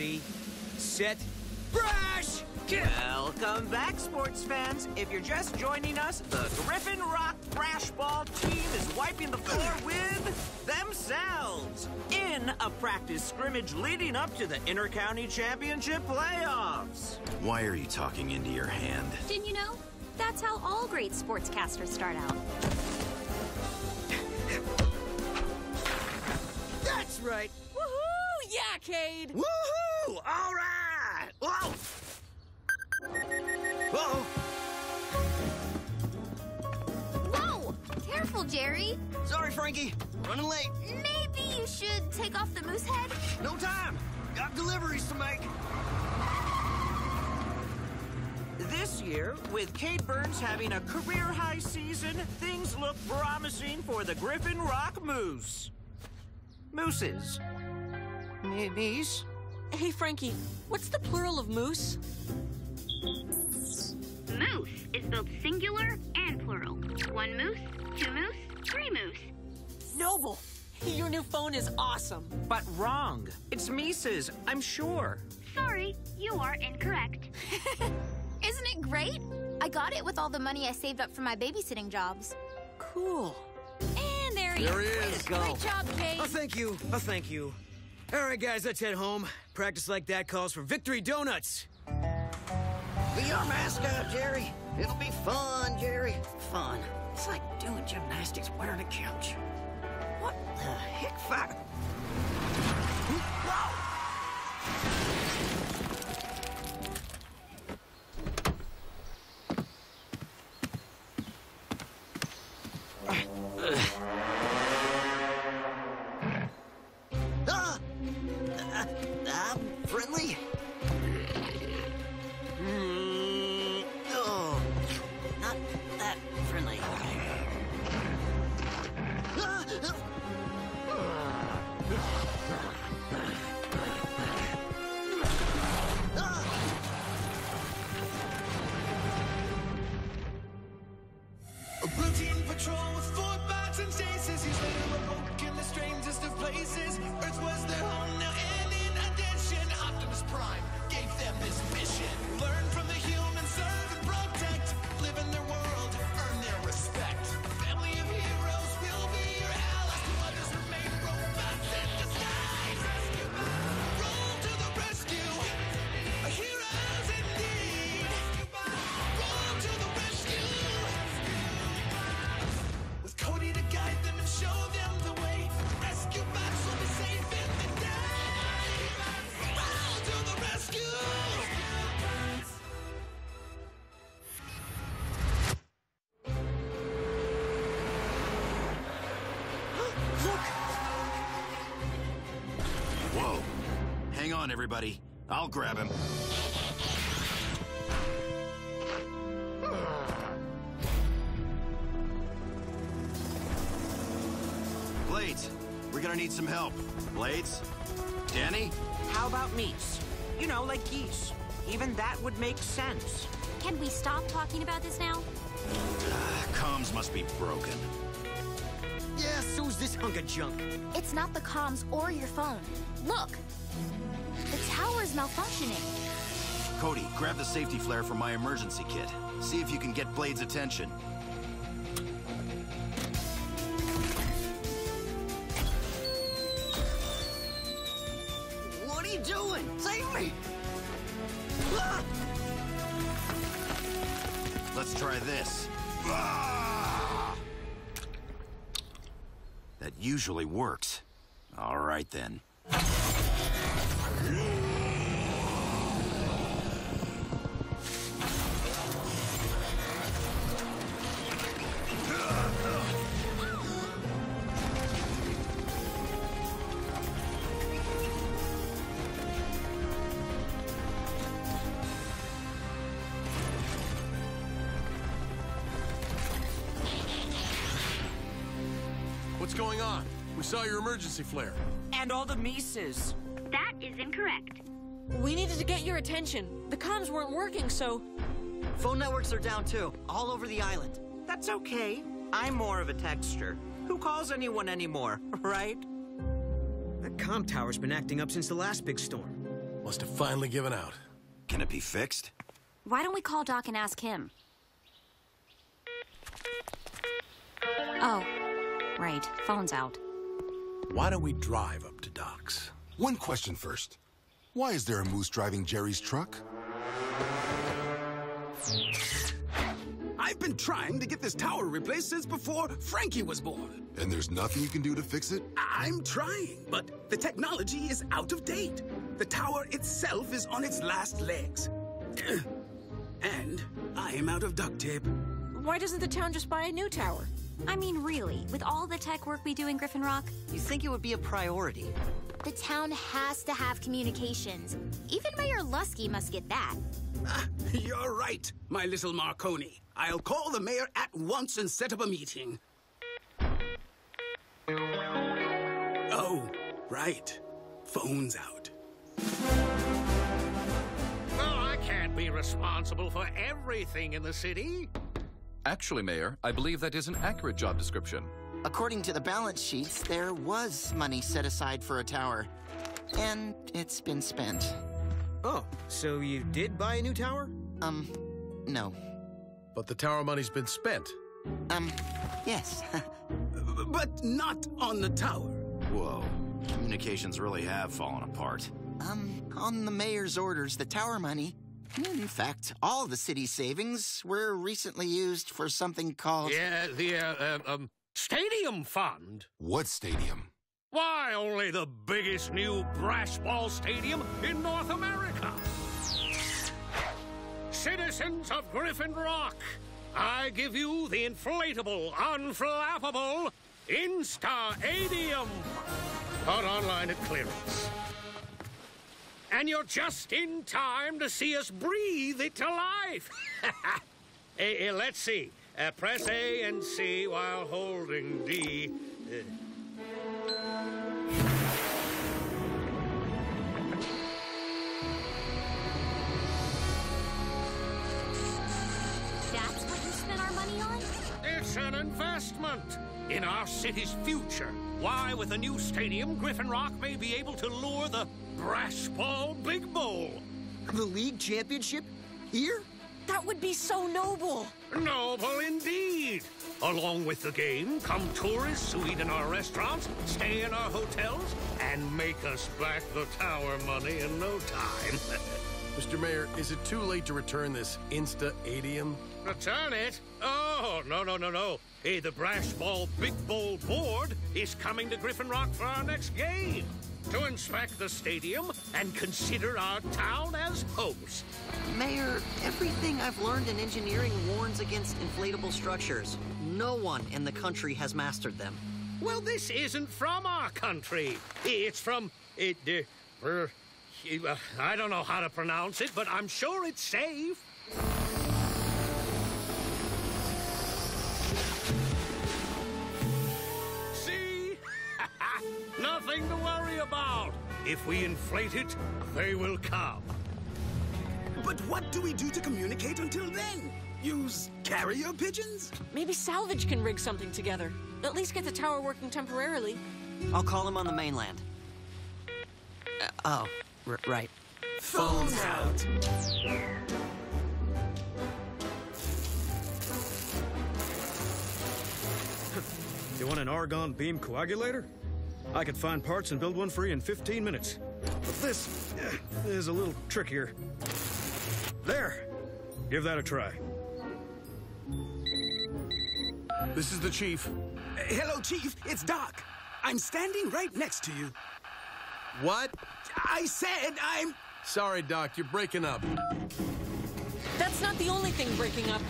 Ready, set, brush! Welcome back, sports fans. If you're just joining us, the Griffin Rock Brash Ball team is wiping the floor with themselves in a practice scrimmage leading up to the Intercounty Championship playoffs. Why are you talking into your hand? Didn't you know? That's how all great sportscasters start out. That's right. Woohoo! Yeah, Kade! Woohoo! All right! Whoa! Uh-oh. Whoa! Careful, Jerry. Sorry, Frankie. Running late. Maybe you should take off the moose head? No time. Got deliveries to make. This year, with Kade Burns having a career-high season, things look promising for the Griffin Rock Moose. Mooses. Maybees. Hey, Frankie, what's the plural of moose? Moose is both singular and plural. One moose, two moose, three moose. Noble! Your new phone is awesome. But wrong. It's Mises, I'm sure. Sorry, you are incorrect. Isn't it great? I got it with all the money I saved up for my babysitting jobs. Cool. And there he There is. he is. Great job, Kade. Oh, thank you. Oh, thank you. All right, guys, let's head home. Practice like that calls for victory donuts. Be our mascot, Jerry. It'll be fun, Jerry. Fun. It's like doing gymnastics wearing a couch. What the heck, fuck? On, everybody. I'll grab him. Blades, we're gonna need some help. Blades? Dani? How about meats? You know, like geese. Even that would make sense. Can we stop talking about this now? Ah, comms must be broken. Yeah, so's this hunk of junk. It's not the comms or your phone. Look! The tower's malfunctioning. Cody, grab the safety flare from my emergency kit. See if you can get Blade's attention. What are you doing? Save me! Ah! Let's try this. Ah! That usually works. All right, then. Emergency flare. And all the Mises. That is incorrect. We needed to get your attention. The comms weren't working, so. Phone networks are down too, all over the island. That's okay. I'm more of a texture. Who calls anyone anymore, right? That comm tower's been acting up since the last big storm. Must have finally given out. Can it be fixed? Why don't we call Doc and ask him? Oh, right. Phone's out. Why don't we drive up to Doc's? One question first. Why is there a moose driving Jerry's truck? I've been trying to get this tower replaced since before Frankie was born. And there's nothing you can do to fix it? I'm trying, but the technology is out of date. The tower itself is on its last legs. and I am out of duct tape. Why doesn't the town just buy a new tower? I mean, really, with all the tech work we do in Griffin Rock, You think it would be a priority? the town has to have communications. Even Mayor Luskey must get that. Ah, you're right, my little Marconi. I'll call the mayor at once and set up a meeting. Oh, right. Phone's out. Well, I can't be responsible for everything in the city. Actually, Mayor, I believe that is an accurate job description. According to the balance sheets, there was money set aside for a tower. And it's been spent. Oh, so you did buy a new tower? Um, no. But the tower money's been spent. Um, yes. but not on the tower. Whoa. Communications really have fallen apart. Um, on the mayor's orders, the tower money, in fact, all the city's savings were recently used for something called. Yeah, the, uh, um, Stadium Fund. What stadium? Why, only the biggest new brass ball stadium in North America. Citizens of Griffin Rock, I give you the inflatable, unflappable Insta-Adium. Bought online at clearance. And you're just in time to see us breathe it to life. hey, hey, let's see. Uh, press A and C while holding D. Uh, That's what you spent our money on? It's an investment in our city's future. Why, with a new stadium, Griffin Rock may be able to lure the Brass Ball Big Bowl. The league championship? Here? That would be so noble. Noble indeed. Along with the game, come tourists who eat in our restaurants, stay in our hotels, and make us back the tower money in no time. Mr. Mayor, is it too late to return this Insta-Adium? Return it? Oh, no, no, no, no. Hey, the Brass Ball Big Bowl Board is coming to Griffin Rock for our next game. To inspect the stadium and consider our town as host. Mayor, everything I've learned in engineering warns against inflatable structures. No one in the country has mastered them. Well, this isn't from our country. It's from it. Uh, uh, I don't know how to pronounce it, but I'm sure it's safe. Nothing to worry about. If we inflate it, they will come. But what do we do to communicate until then? Use carrier pigeons? Maybe Salvage can rig something together. At least get the tower working temporarily. I'll call him on the mainland. Uh, oh, r- right. Phone's out. You want an argon beam coagulator? I could find parts and build one for you in 15 minutes. But this eh, is a little trickier. There. Give that a try. This is the chief. Uh, hello, Chief. It's Doc. I'm standing right next to you. What? I said I'm. Sorry, Doc, you're breaking up. That's not the only thing breaking up.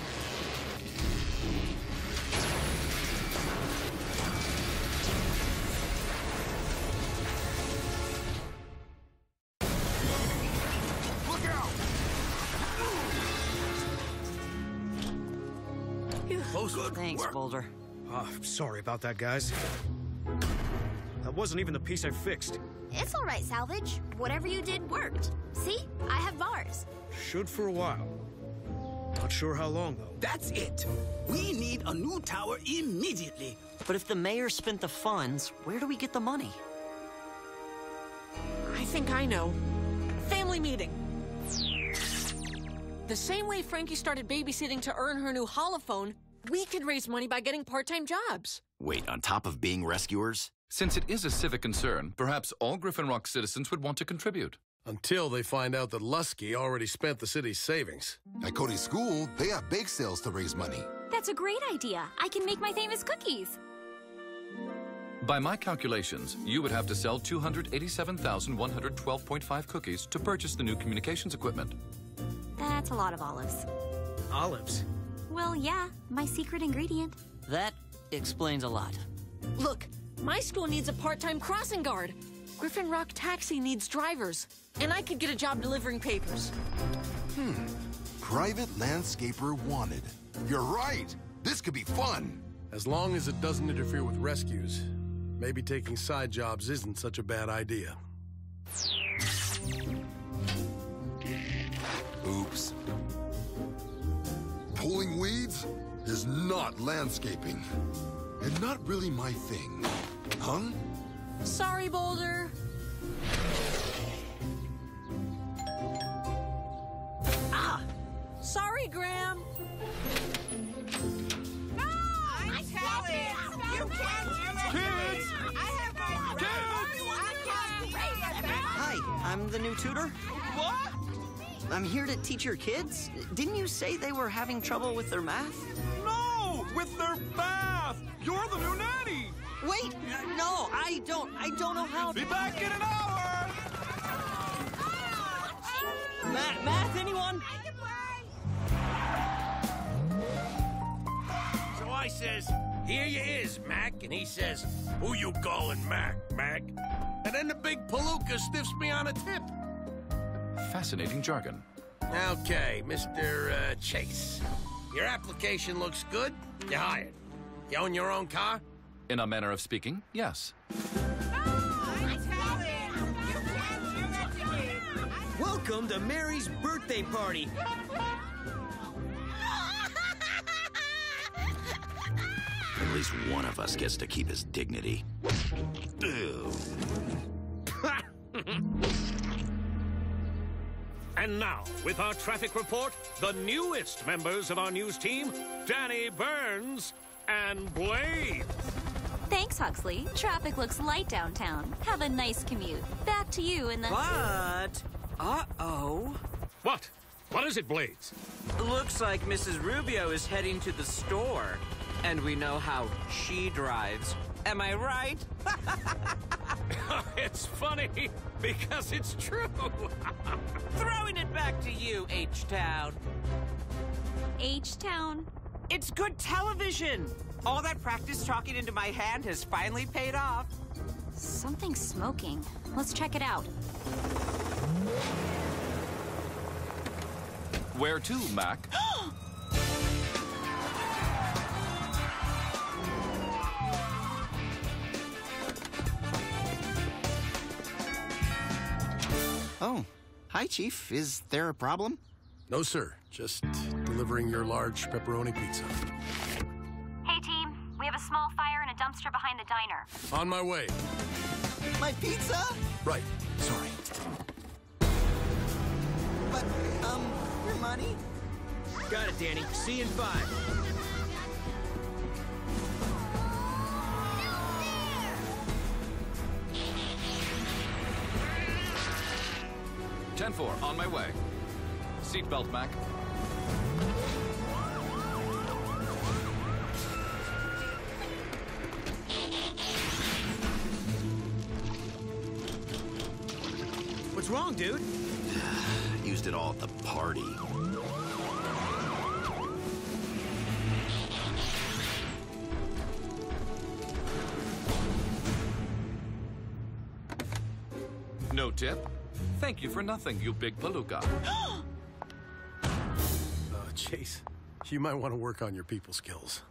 Thanks, work. Boulder. Oh, sorry about that, guys. That wasn't even the piece I fixed. It's all right, Salvage. Whatever you did worked. See? I have bars. Should for a while. Not sure how long, though. That's it. We need a new tower immediately. But if the mayor spent the funds, where do we get the money? I think I know. Family meeting. The same way Frankie started babysitting to earn her new holophone, we could raise money by getting part-time jobs. Wait, on top of being rescuers? Since it is a civic concern, perhaps all Griffin Rock citizens would want to contribute. Until they find out that Luskey already spent the city's savings. At Cody's school, they have bake sales to raise money. That's a great idea. I can make my famous cookies. By my calculations, you would have to sell 287,112.5 cookies to purchase the new communications equipment. That's a lot of olives. Olives? Well, yeah, my secret ingredient. That explains a lot. Look, my school needs a part-time crossing guard. Griffin Rock Taxi needs drivers. And I could get a job delivering papers. Hmm. Private landscaper wanted. You're right. This could be fun. As long as it doesn't interfere with rescues, maybe taking side jobs isn't such a bad idea. Oops. Pulling weeds is not landscaping. And not really my thing. Huh? Sorry, Boulder. Ah! Sorry, Graham. No! I tell it! You can't do it! Kids! I have my Hi, I'm the new tutor. What? I'm here to teach your kids. Didn't you say they were having trouble with their math? No! With their bath! You're the new nanny! Wait, no, I don't, I don't know how. To- Be back in an hour! Ma- math, anyone? So I says, here you is, Mac. And he says, who you calling Mac, Mac? And then the big palooka stiffs me on a tip. Fascinating jargon. Okay, Mr. Uh, Chase. Your application looks good. You're hired. You own your own car? In a manner of speaking, yes. Welcome to Mary's birthday party. At least one of us gets to keep his dignity. Ew. And now, with our traffic report, the newest members of our news team, Dani Burns and Blade. Thanks, Huxley. Traffic looks light downtown. Have a nice commute. Back to you in the. But, uh-oh. What? What is it, Blades? Looks like Mrs. Rubio is heading to the store. And we know how she drives. Am I right? it's funny because it's true. Throwing it back to you, H-Town. H-Town? It's good television. All that practice talking into my hand has finally paid off. Something's smoking. Let's check it out. Where to, Mac? Oh, hi, Chief. Is there a problem? No, sir. Just delivering your large pepperoni pizza. Hey, team. We have a small fire in a dumpster behind the diner. On my way. My pizza? Right. Sorry. But, um, your money? Got it, Dani. See you in five. Ten four, on my way. Seatbelt, Mac. What's wrong, dude? Used it all at the party. No tip? Thank you for nothing, you big palooka. Uh, Chase, you might want to work on your people skills.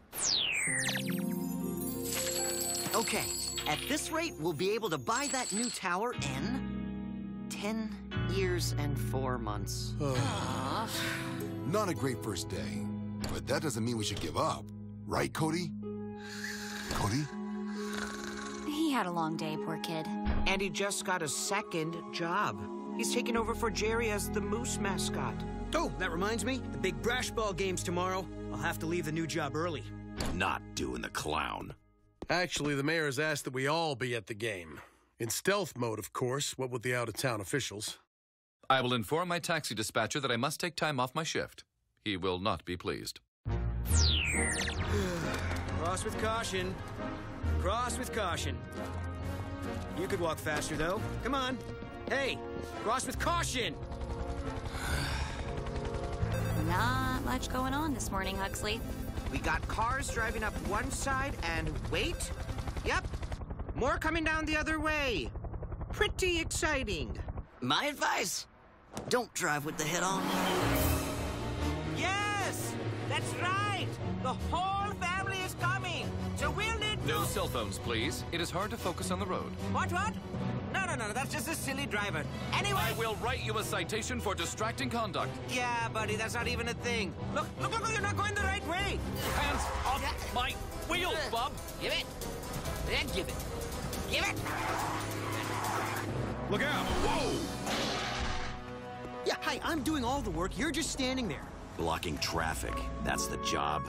Okay, at this rate, we'll be able to buy that new tower in 10 years and 4 months. Not a great first day. But that doesn't mean we should give up. Right, Cody? Cody? He had a long day, poor kid. And he just got a second job. He's taking over for Jerry as the Moose mascot. Oh, that reminds me, the big brash ball game's tomorrow. I'll have to leave the new job early. Not doing the clown. Actually, the mayor has asked that we all be at the game. In stealth mode, of course, what with the out of town officials. I will inform my taxi dispatcher that I must take time off my shift. He will not be pleased. Cross with caution. Cross with caution. You could walk faster, though. Come on. Hey, cross with caution! Not much going on this morning, Huxley. We got cars driving up one side and wait. Yep. More coming down the other way. Pretty exciting. My advice don't drive with the head on. Yes! That's right! The whole family is coming! So we'll need No cell phones, please. It is hard to focus on the road. What, what? No, no, no, that's just a silly driver. Anyway. I will write you a citation for distracting conduct. Yeah, buddy, that's not even a thing. Look, look, look, you're not going the right way. Hands off my wheels, Bob. Give it. Then give it. Give it. Look out! Whoa! Yeah, hi, I'm doing all the work. You're just standing there. Blocking traffic. That's the job.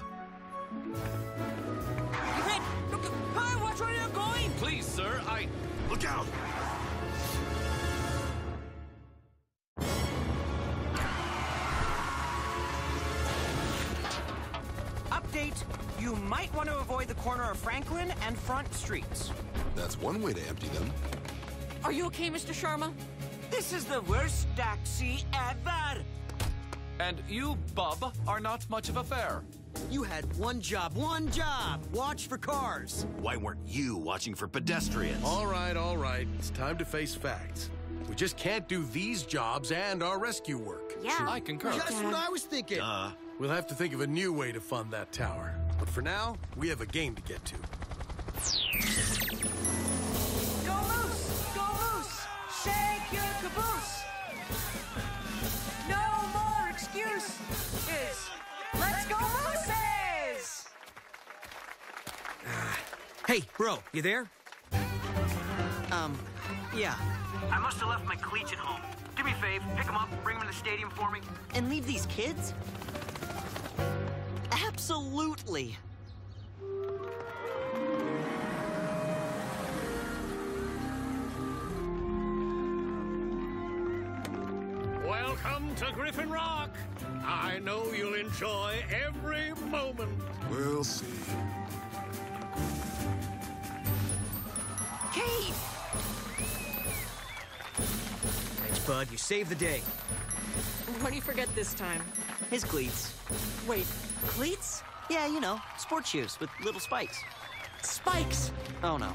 Give. Look, hi, watch where you're going. Please, sir, I... Look out! Might avoid the corner of Franklin and Front Streets. That's one way to empty them. Are you okay, Mr. Sharma? This is the worst taxi ever. And you, Bub, are not much of a fare. You had one job, one job. Watch for cars. Why weren't you watching for pedestrians? All right, all right. It's time to face facts. We just can't do these jobs and our rescue work. Yeah. I concur. That's what I was thinking. Duh. We'll have to think of a new way to fund that tower. But for now, we have a game to get to. Go Moose! Go Moose! Shake your caboose! No more excuses! Let's go Mooses! Hey, bro, you there? Um, yeah. I must have left my cleats at home. Do me a favor, pick them up, bring them to the stadium for me. And leave these kids? Absolutely. Welcome to Griffin Rock. I know you'll enjoy every moment. We'll see. Cave! Thanks, bud. You saved the day. What do you forget this time? His cleats. Wait, cleats? Yeah, you know, sports shoes with little spikes. Spikes! Oh no.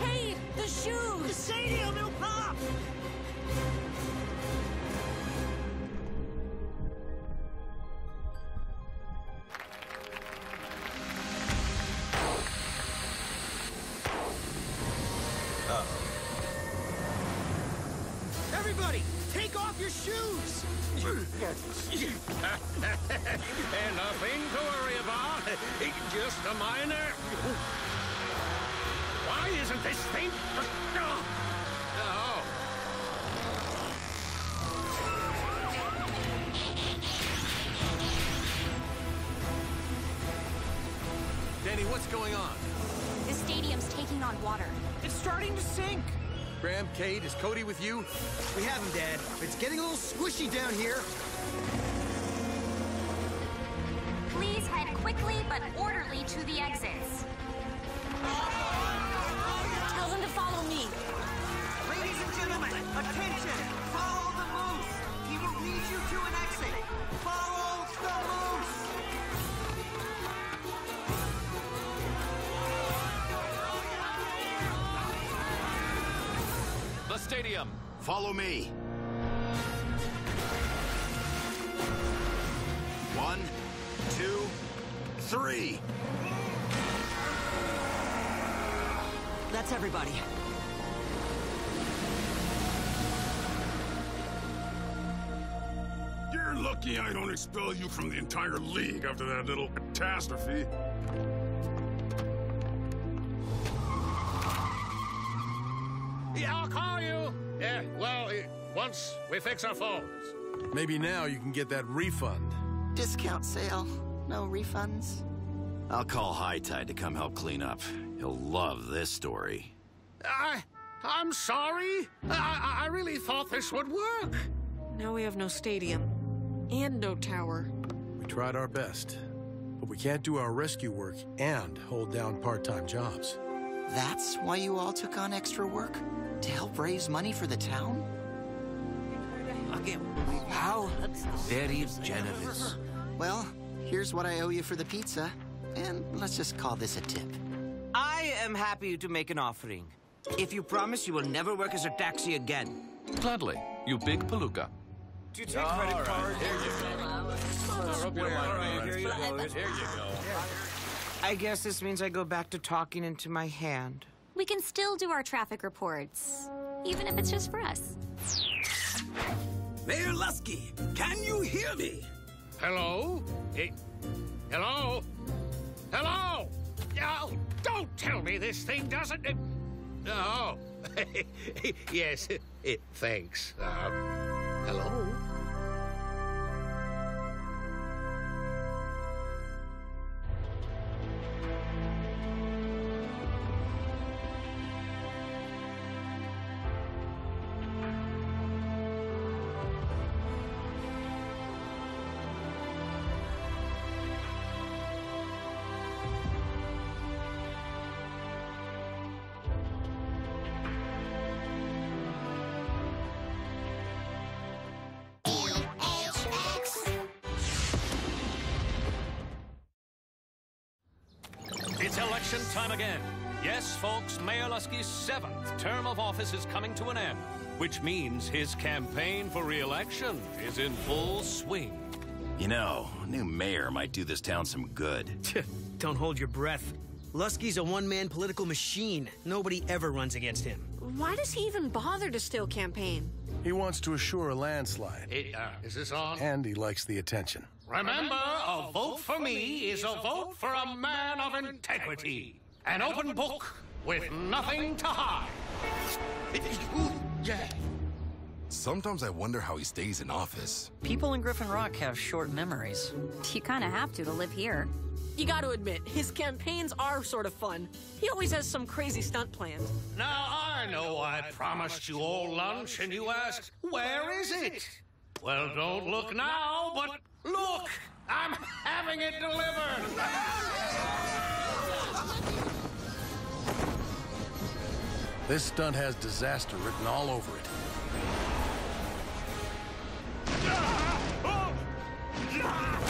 Hey, the shoes! The stadium, Nothing to worry about. Just a minor. Why isn't this thing? Oh. Dani, what's going on? The stadium's taking on water. It's starting to sink. Graham, Kade, is Cody with you? We have him, Dad. It's getting a little squishy down here. Please head quickly but orderly to the exits. Tell them to follow me. Ladies and gentlemen, attention! Follow the moose! He will lead you to an exit! Follow the moose! The stadium. Follow me. three. That's everybody. You're lucky I don't expel you from the entire league after that little catastrophe. Yeah, I'll call you. Yeah, well, once we fix our phones. Maybe now you can get that refund. Discount sale. No refunds. I'll call High Tide to come help clean up. He'll love this story. I, I'm sorry. I, I really thought this would work. Now we have no stadium and no tower. We tried our best, but we can't do our rescue work and hold down part-time jobs. That's why you all took on extra work? To help raise money for the town? How very generous. Well, here's what I owe you for the pizza. And let's just call this a tip. I am happy to make an offering. If you promise you will never work as a taxi again. Gladly, you big palooka. Do you take credit card? Here you go. Here you go. I guess this means I go back to talking into my hand. We can still do our traffic reports, even if it's just for us. Mayor Luskey, can you hear me? Hello? Eh, hello? Hello? Oh, don't tell me this thing doesn't. It, oh. yes, it, thanks. Uh, hello? It's election time again. Yes, folks, Mayor Luskey's seventh term of office is coming to an end, which means his campaign for re-election is in full swing. You know, a new mayor might do this town some good. Don't hold your breath. Luskey's a one-man political machine. Nobody ever runs against him. Why does he even bother to still campaign? He wants to assure a landslide. Hey, uh, is this on? And he likes the attention. Remember, a vote for me is a vote for a man of integrity. An open book with nothing to hide. Sometimes I wonder how he stays in office. People in Griffin Rock have short memories. You kind of have to to live here. You gotta admit, his campaigns are sort of fun. He always has some crazy stunt planned. Now, I know I promised you all lunch, and you asked, where is it? Well, don't look now, but look! I'm having it delivered! This stunt has disaster written all over it. Ah! Oh, ah!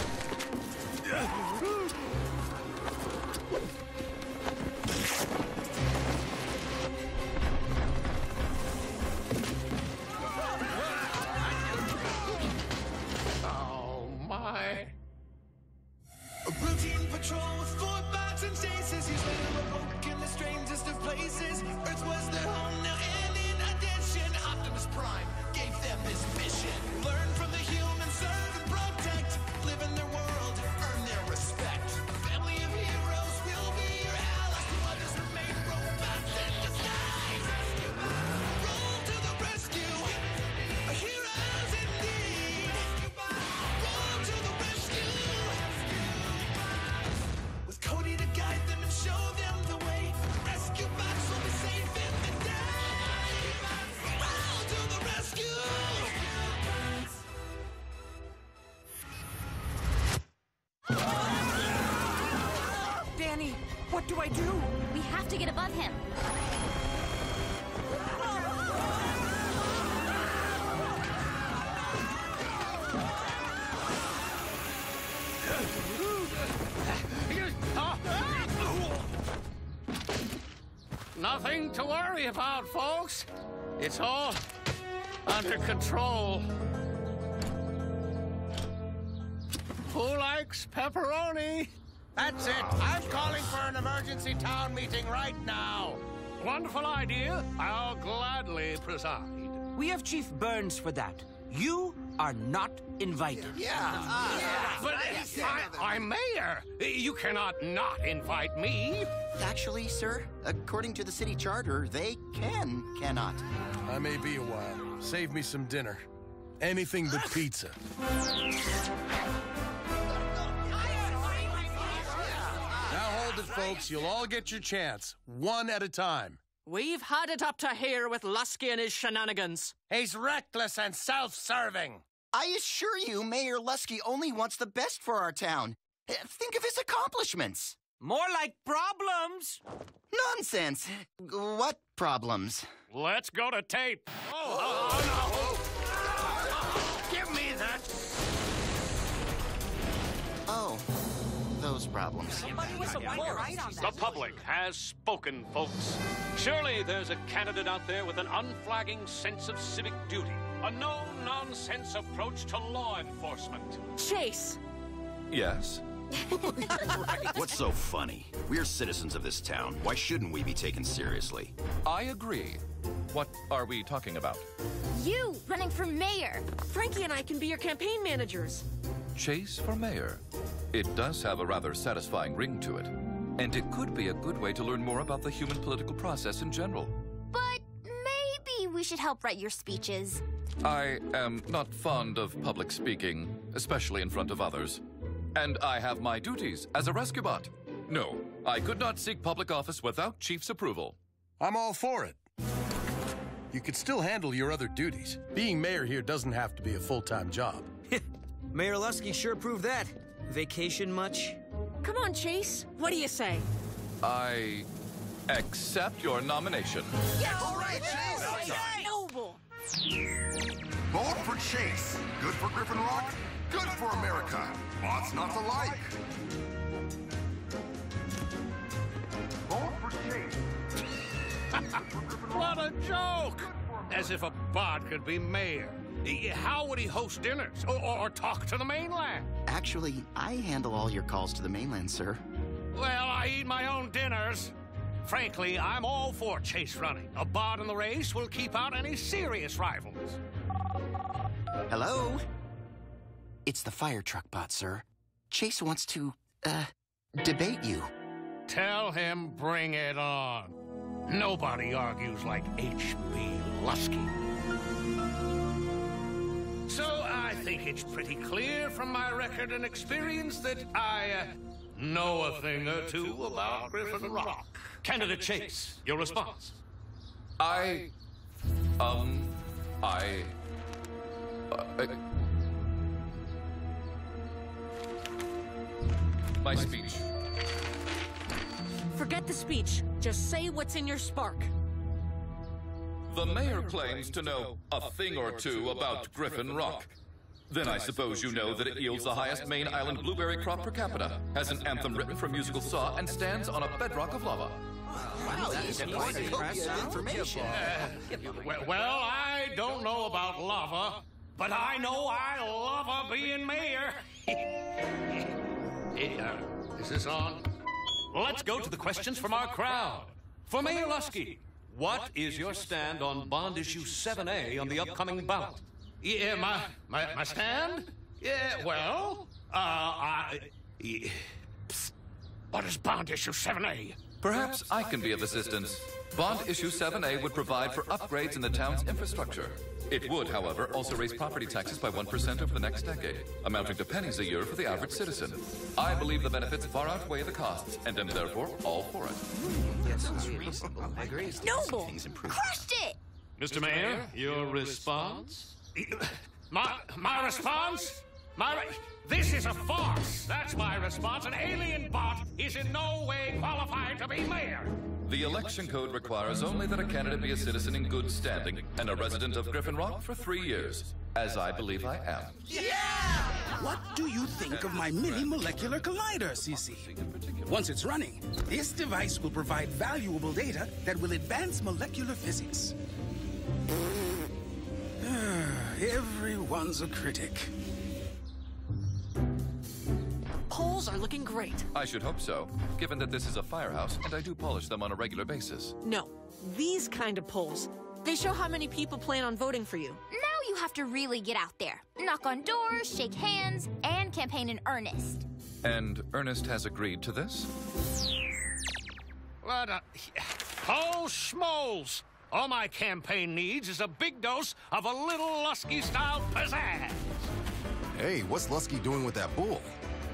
Worry about, folks. It's all under control. Who likes pepperoni? That's it. I'm calling for an emergency town meeting right now. Wonderful idea. I'll gladly preside. We have Chief Burns for that. You are not invited. Yeah, ah. But I, I'm mayor. You cannot not invite me. Actually, sir, according to the city charter, they can, cannot. I may be a while. Save me some dinner. Anything but pizza. Now hold it, folks. You'll all get your chance, one at a time. We've had it up to here with Luskey and his shenanigans. He's reckless and self-serving. I assure you, Mayor Luskey only wants the best for our town. Uh, Think of his accomplishments. More like problems. Nonsense. What problems? Let's go to tape. Oh, Give problems. The public has spoken, folks. Surely there's a candidate out there with an unflagging sense of civic duty, a no nonsense approach to law enforcement. Chase! Yes? What's so funny? We're citizens of this town. Why shouldn't we be taken seriously? I agree. What are we talking about? You running for mayor. Frankie and I can be your campaign managers. Chase for mayor. It does have a rather satisfying ring to it. And it could be a good way to learn more about the human political process in general. But maybe we should help write your speeches. I am not fond of public speaking, especially in front of others. And I have my duties as a rescue bot. No, I could not seek public office without Chief's approval. I'm all for it. You could still handle your other duties. Being mayor here doesn't have to be a full-time job. Mayor Luskey sure proved that. Vacation much? Come on, Chase. What do you say? I accept your nomination. All right, Chase. Noble! Vote for Chase. Good for Griffin Rock, good for America. Lots not to like. Vote for Chase. What a joke! As if a bot could be mayor. How would he host dinners or, or talk to the mainland? Actually, I handle all your calls to the mainland, sir. Well, I eat my own dinners. Frankly, I'm all for chase running. A bot in the race will keep out any serious rivals. Hello? It's the fire truck bot, sir. Chase wants to, uh, debate you. Tell him bring it on. Nobody argues like H.B. Luskey. So I think it's pretty clear from my record and experience that I uh, know a thing or two about Griffin Rock. Candidate Chase, your response? I. Um. I. Uh, I- my speech. Forget the speech. Just say what's in your spark. The mayor claims to know a thing or two about Griffin Rock. Then I suppose you know that it yields the highest main island blueberry crop per capita, has an anthem written for musical saw, and stands on a bedrock of lava. information. Well, well, I don't know about lava, but I know I love being mayor. Hey, uh, is this on? Let's go to the questions from our crowd. For Mayor Luskey, what is your stand on bond issue 7A on the upcoming ballot? Yeah, my, my, my stand? Yeah, well, uh, I... yeah. What is bond issue 7A? Perhaps I can be of assistance. Bond issue 7A would provide for upgrades in the town's infrastructure. It would, however, also raise property taxes by 1% over the next decade, amounting to pennies a year for the average citizen. I believe the benefits far outweigh the costs, and am therefore all for it. That sounds reasonable. I agree. Noble! Crushed it! Mr. Mayor, your response? My, my response? My re- this is a farce. That's my response. An alien bot is in no way qualified to be mayor. The election code requires only that a candidate be a citizen in good standing and a resident of Griffin Rock for three years, as I believe I am. Yeah! What do you think of my mini molecular collider, CC? Once it's running, this device will provide valuable data that will advance molecular physics. Everyone's a critic. Polls are looking great. I should hope so, given that this is a firehouse and I do polish them on a regular basis. No, these kind of polls. They show how many people plan on voting for you. Now you have to really get out there. Knock on doors, shake hands, and campaign in earnest. And Ernest has agreed to this? What a... Oh, schmoles! All my campaign needs is a big dose of a little Luskey-style pizzazz. Hey, what's Luskey doing with that bull?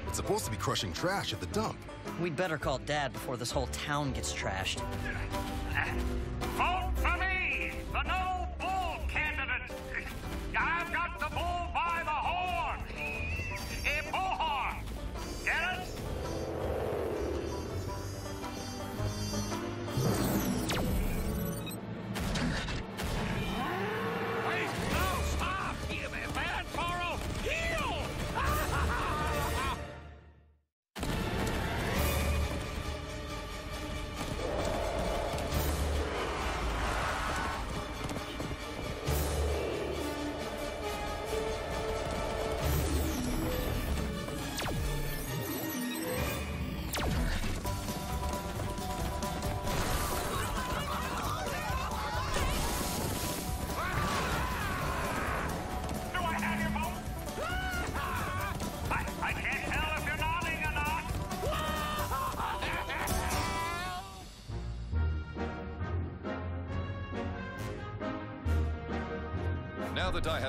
It's supposed to be crushing trash at the dump. We'd better call Dad before this whole town gets trashed. Vote for me, the no bull candidate. I've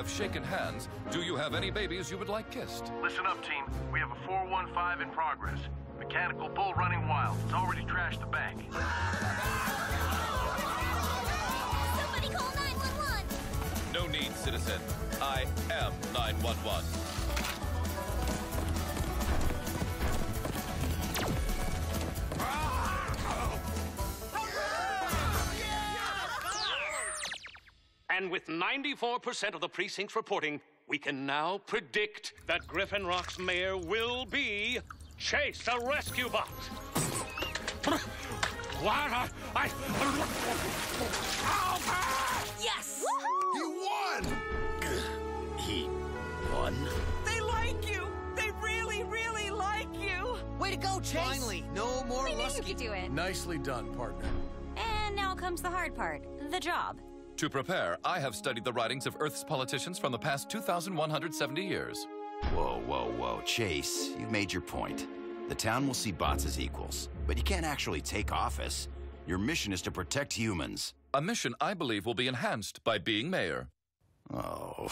have shaken hands, do you have any babies you would like kissed? Listen up, team. We have a 415 in progress. Mechanical bull running wild. It's already trashed the bank. Somebody call 911! No need, citizen. I am 911. And with 94% of the precincts reporting, we can now predict that Griffin Rock's mayor will be Chase, a rescue bot. What? a- I. Yes! He won! He won? They like you! They really, really like you! Way to go, Chase! Finally, no more We knew you could do it. Nicely done, partner. And now comes the hard part the job. To prepare, I have studied the writings of Earth's politicians from the past 2,170 years. Whoa, whoa, whoa. Chase, you've made your point. The town will see bots as equals, but you can't actually take office. Your mission is to protect humans. A mission I believe will be enhanced by being mayor. Oh.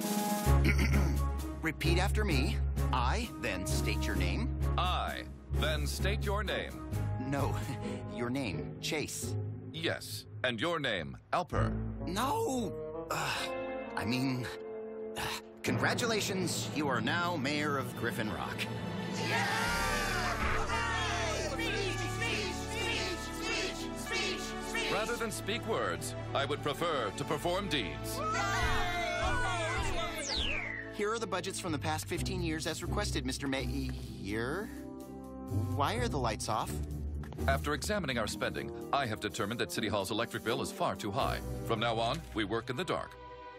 Repeat after me. I, then state your name. I, then state your name. No, your name, Chase. Yes, and your name, Alper. No! Ugh, I mean, uh, congratulations, you are now mayor of Griffin Rock. Rather than speak words, I would prefer to perform deeds. Here are the budgets from the past 15 years as requested, Mr. Mayor. Why are the lights off? After examining our spending, I have determined that City Hall's electric bill is far too high. From now on, we work in the dark.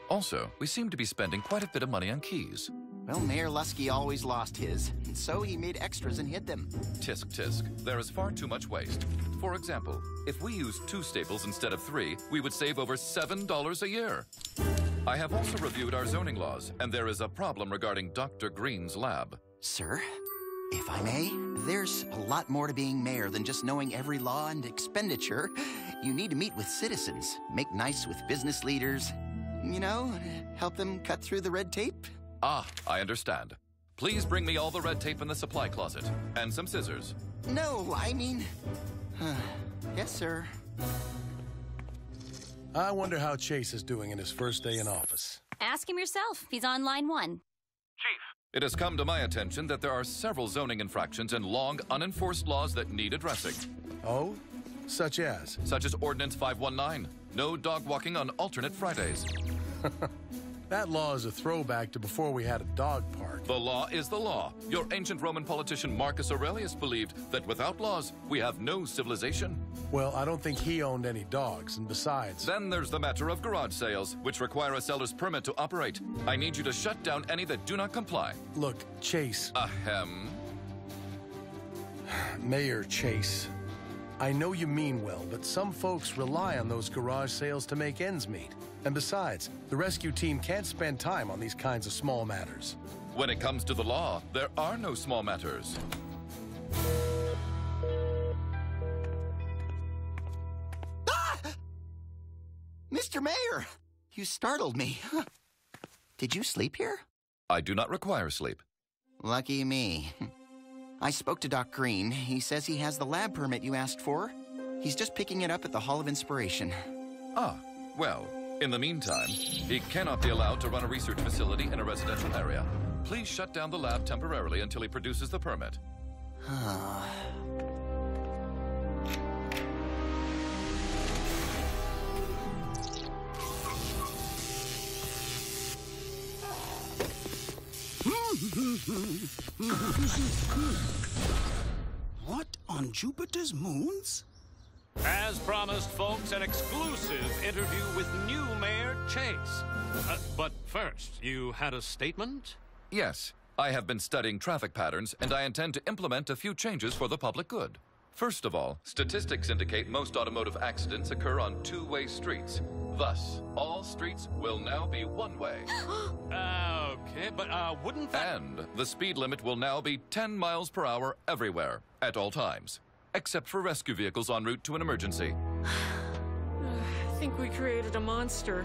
Also, we seem to be spending quite a bit of money on keys. Well, Mayor Luskey always lost his, and so he made extras and hid them. Tisk tisk, there is far too much waste. For example, if we used two staples instead of three, we would save over $7 a year. I have also reviewed our zoning laws, and there is a problem regarding Dr. Greene's lab. Sir, if I may, there's a lot more to being mayor than just knowing every law and expenditure. You need to meet with citizens, make nice with business leaders, you know, help them cut through the red tape. Ah, I understand. Please bring me all the red tape in the supply closet, and some scissors. No, I mean. yes, sir. I wonder how Chase is doing in his first day in office. Ask him yourself. He's on line one. It has come to my attention that there are several zoning infractions and long unenforced laws that need addressing. Oh? Such as? Such as Ordinance 519 no dog walking on alternate Fridays. That law is a throwback to before we had a dog park. The law is the law. Your ancient Roman politician Marcus Aurelius believed that without laws, we have no civilization. Well, I don't think he owned any dogs, and besides. Then there's the matter of garage sales, which require a seller's permit to operate. I need you to shut down any that do not comply. Look, Chase. Ahem. Mayor Chase. I know you mean well, but some folks rely on those garage sales to make ends meet. And besides, the rescue team can't spend time on these kinds of small matters. When it comes to the law, there are no small matters. Ah! Mr. Mayor, you startled me. Did you sleep here? I do not require sleep. Lucky me. I spoke to Doc Greene. He says he has the lab permit you asked for. He's just picking it up at the Hall of Inspiration. Ah, well, in the meantime, he cannot be allowed to run a research facility in a residential area. Please shut down the lab temporarily until he produces the permit. what on Jupiter's moons? As promised, folks, an exclusive interview with new Mayor Chase. Uh, but first, you had a statement? Yes, I have been studying traffic patterns, and I intend to implement a few changes for the public good. First of all, statistics indicate most automotive accidents occur on two-way streets. Thus, all streets will now be one-way. okay, but uh, wouldn't that... And the speed limit will now be 10 miles per hour everywhere, at all times. Except for rescue vehicles en route to an emergency. I think we created a monster.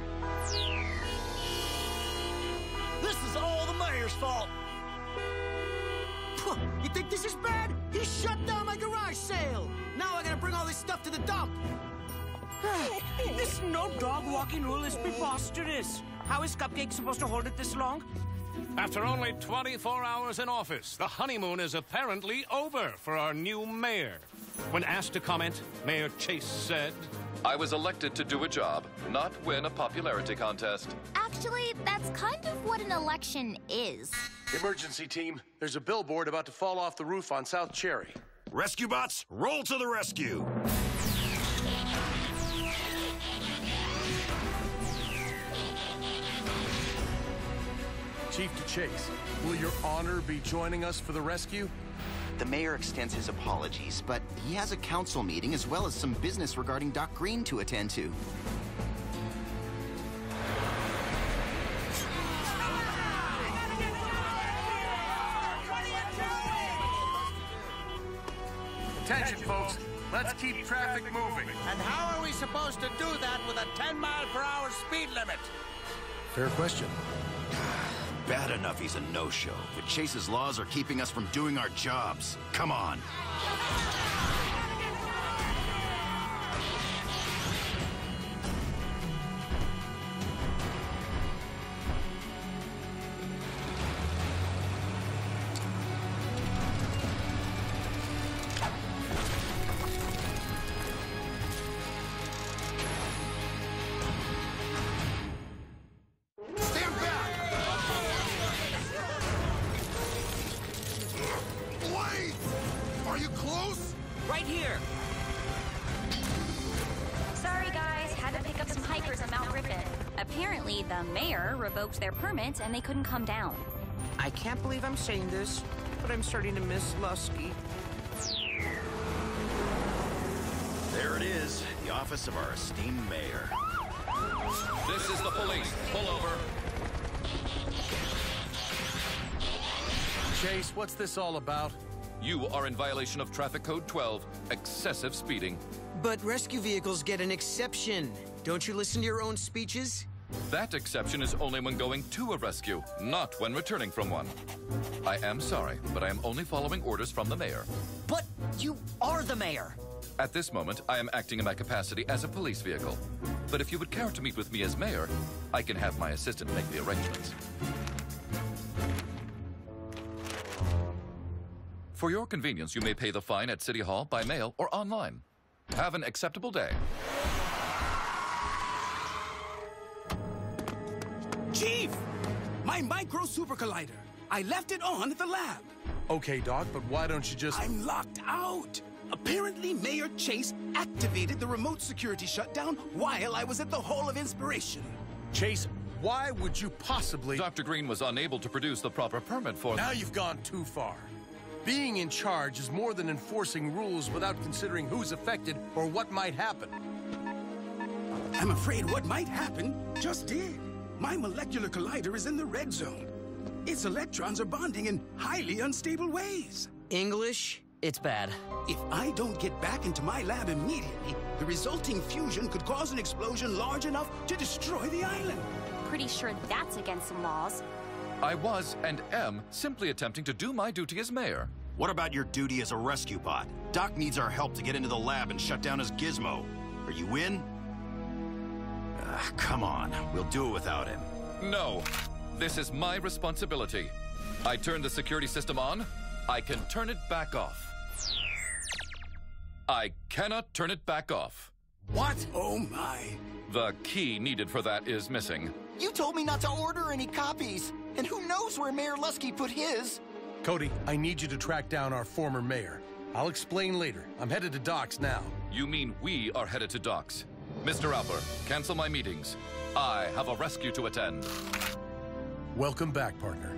This is all the mayor's fault. You think this is bad? He shut down my garage sale. Now I gotta bring all this stuff to the dump. this no dog walking rule is preposterous. How is Cupcake supposed to hold it this long? After only 24 hours in office, the honeymoon is apparently over for our new mayor. When asked to comment, Mayor Chase said, I was elected to do a job, not win a popularity contest. Actually, that's kind of what an election is. Emergency team, there's a billboard about to fall off the roof on South Cherry. Rescue bots, roll to the rescue! Chief to Chase, will your honor be joining us for the rescue? The mayor extends his apologies, but he has a council meeting as well as some business regarding Doc Greene to attend to. Attention, folks. Let's keep traffic moving. And how are we supposed to do that with a 10 mile per hour speed limit? Fair question. Bad enough he's a no-show, but Chase's laws are keeping us from doing our jobs. Come on. Apparently, the mayor revoked their permits and they couldn't come down. I can't believe I'm saying this, but I'm starting to miss Luskey. There it is, the office of our esteemed mayor. This is the police. Pull over. Chase, what's this all about? You are in violation of Traffic Code 12, excessive speeding. But rescue vehicles get an exception. Don't you listen to your own speeches? That exception is only when going to a rescue, not when returning from one. I am sorry, but I am only following orders from the mayor. But you are the mayor. At this moment, I am acting in my capacity as a police vehicle. But if you would care to meet with me as mayor, I can have my assistant make the arrangements. For your convenience, you may pay the fine at City Hall, by mail, or online. Have an acceptable day. Chief! My micro super collider. I left it on at the lab. Okay, Doc, but why don't you just. I'm locked out. Apparently, Mayor Chase activated the remote security shutdown while I was at the Hall of Inspiration. Chase, why would you possibly. Dr. Greene was unable to produce the proper permit for. Now you've gone too far. Being in charge is more than enforcing rules without considering who's affected or what might happen. I'm afraid what might happen just did. My molecular collider is in the red zone. Its electrons are bonding in highly unstable ways. English? It's bad. If I don't get back into my lab immediately, the resulting fusion could cause an explosion large enough to destroy the island. Pretty sure that's against some laws. I was and am simply attempting to do my duty as mayor. What about your duty as a rescue bot? Doc needs our help to get into the lab and shut down his gizmo. Are you in? Uh, come on, we'll do it without him. No, this is my responsibility. I turn the security system on, I can turn it back off. I cannot turn it back off. What? Oh my. The key needed for that is missing. You told me not to order any copies. And who knows where Mayor Luskey put his? Cody, I need you to track down our former mayor. I'll explain later. I'm headed to docks now. You mean we are headed to docks? Mr. Alper, cancel my meetings. I have a rescue to attend. Welcome back, partner.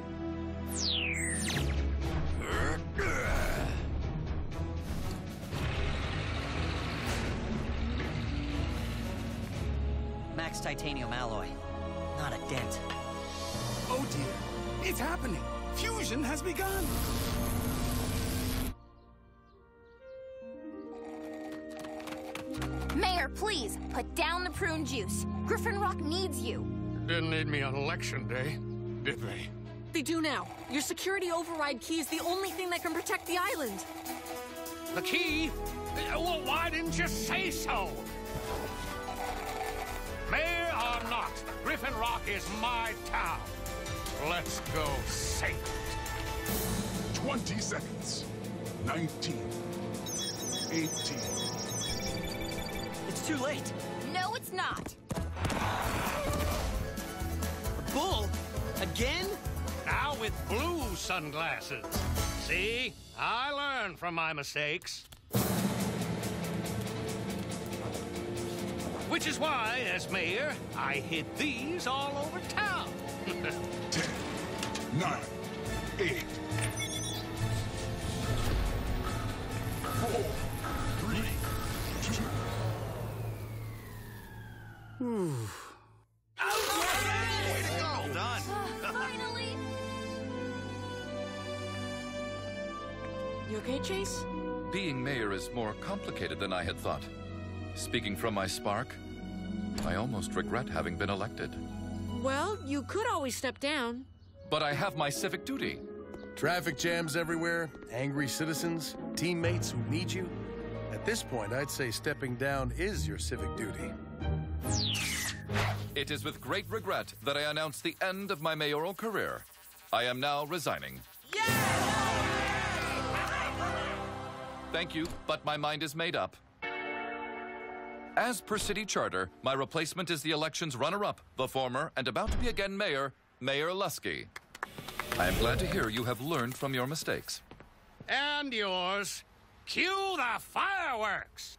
Max titanium alloy. Not a dent. Oh dear. It's happening. Fusion has begun. Put down the prune juice. Griffin Rock needs you. Didn't need me on election day, did they? They do now. Your security override key is the only thing that can protect the island. The key? Uh, Well, why didn't you say so? Mayor or not, Griffin Rock is my town. Let's go save it. 20 seconds. 19. 18. It's too late. No, it's not. Bull? Again? Now with blue sunglasses. See? I learn from my mistakes. Which is why, as mayor, I hid these all over town. 9. 8. 4. You okay, Chase? Being mayor is more complicated than I had thought. Speaking from my spark, I almost regret having been elected. Well, you could always step down. But I have my civic duty. Traffic jams everywhere, angry citizens, teammates who need you. At this point, I'd say stepping down is your civic duty. It is with great regret that I announce the end of my mayoral career. I am now resigning. Thank you, but my mind is made up. As per city charter, my replacement is the election's runner-up, the former and about to be again mayor, Mayor Luskey. I am glad to hear you have learned from your mistakes. And yours. Cue the fireworks!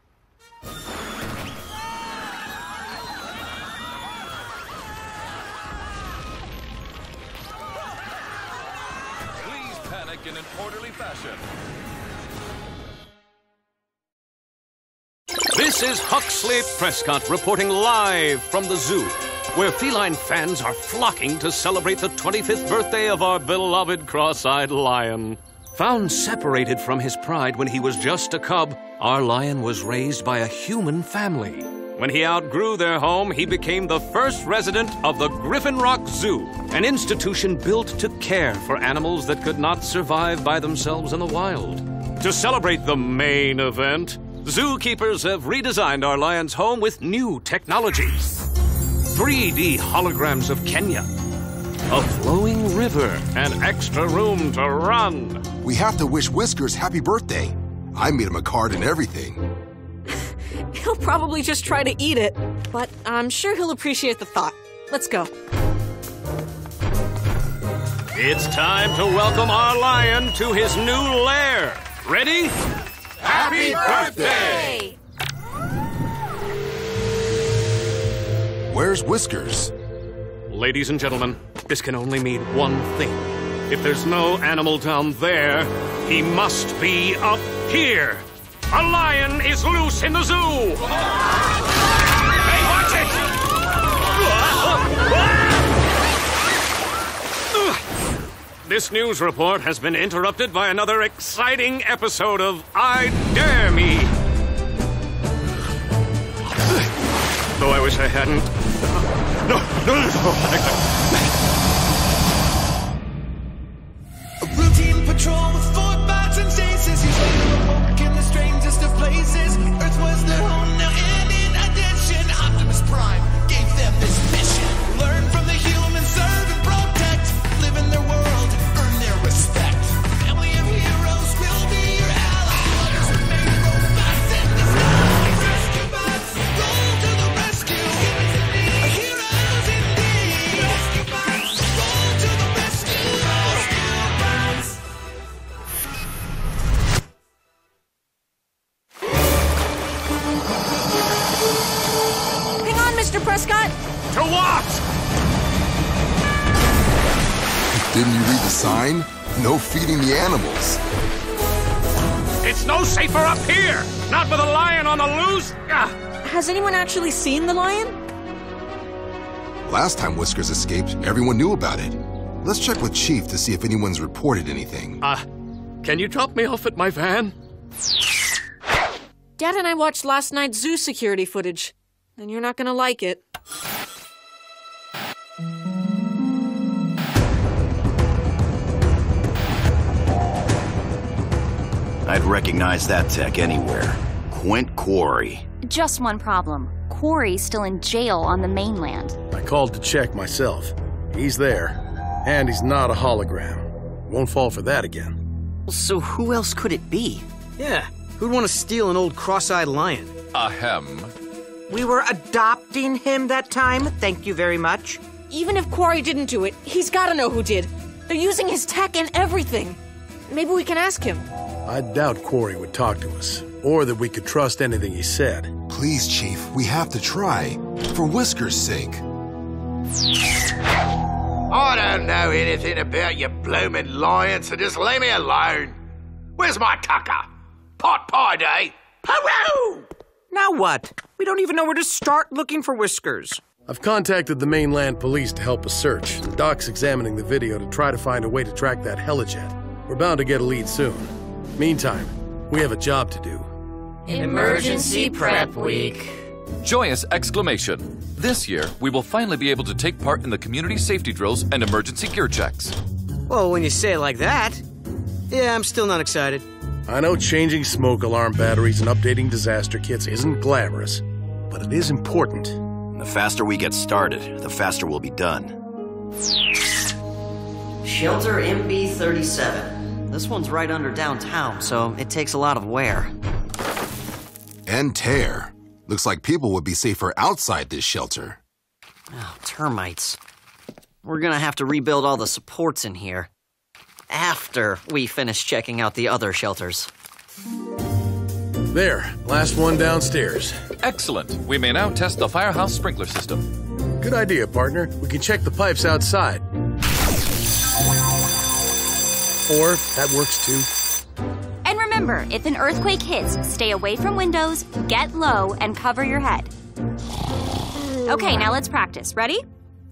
In an orderly fashion. This is Huxley Prescott reporting live from the zoo, where feline fans are flocking to celebrate the 25th birthday of our beloved cross eyed lion. Found separated from his pride when he was just a cub, our lion was raised by a human family. When he outgrew their home, he became the first resident of the Griffin Rock Zoo, an institution built to care for animals that could not survive by themselves in the wild. To celebrate the main event, zookeepers have redesigned our lion's home with new technology 3D holograms of Kenya, a flowing river, and extra room to run. We have to wish Whiskers happy birthday. I made him a card and everything. He'll probably just try to eat it, but I'm sure he'll appreciate the thought. Let's go. It's time to welcome our lion to his new lair. Ready? Happy birthday! Where's Whiskers? Ladies and gentlemen, this can only mean one thing. If there's no animal down there, he must be up here. A lion is loose in the zoo! Hey, watch it! This news report has been interrupted by another exciting episode of I Dare Me! Though I wish I hadn't. No, no, no! no. Places. Earth was their home now, Prescott. To what? Didn't you read the sign? No feeding the animals. It's no safer up here. Not with a lion on the loose. Ah. Has anyone actually seen the lion? Last time Whiskers escaped, everyone knew about it. Let's check with Chief to see if anyone's reported anything. Uh, can you drop me off at my van? Dad and I watched last night's zoo security footage, and you're not gonna like it. I'd recognize that tech anywhere. Quint Quarry. Just one problem. Quarry's still in jail on the mainland. I called to check myself. He's there. And he's not a hologram. Won't fall for that again. So who else could it be? Yeah, who'd want to steal an old cross-eyed lion? Ahem. We were adopting him that time. Thank you very much. Even if Quarry didn't do it, he's gotta know who did. They're using his tech and everything. Maybe we can ask him. I doubt Quarry would talk to us, or that we could trust anything he said. Please, Chief, we have to try. For Whiskers' sake. I don't know anything about your bloomin' lion, so just leave me alone. Where's my tucker? Pot pie day. Hooroo! Now what? We don't even know where to start looking for Whiskers. I've contacted the mainland police to help us search. Doc's examining the video to try to find a way to track that helijet. We're bound to get a lead soon. Meantime, we have a job to do. Emergency Prep Week. Joyous exclamation. This year, we will finally be able to take part in the community safety drills and emergency gear checks. Well, when you say it like that, yeah, I'm still not excited. I know changing smoke alarm batteries and updating disaster kits isn't glamorous, but it is important. The faster we get started, the faster we'll be done. Shelter MB37. This one's right under downtown, so it takes a lot of wear. And tear. Looks like people would be safer outside this shelter. Oh, termites. We're gonna have to rebuild all the supports in here. After we finish checking out the other shelters. There, last one downstairs. Excellent. We may now test the firehouse sprinkler system. Good idea, partner. We can check the pipes outside. Or that works too. And remember, if an earthquake hits, stay away from windows, get low, and cover your head. Okay, now let's practice. Ready?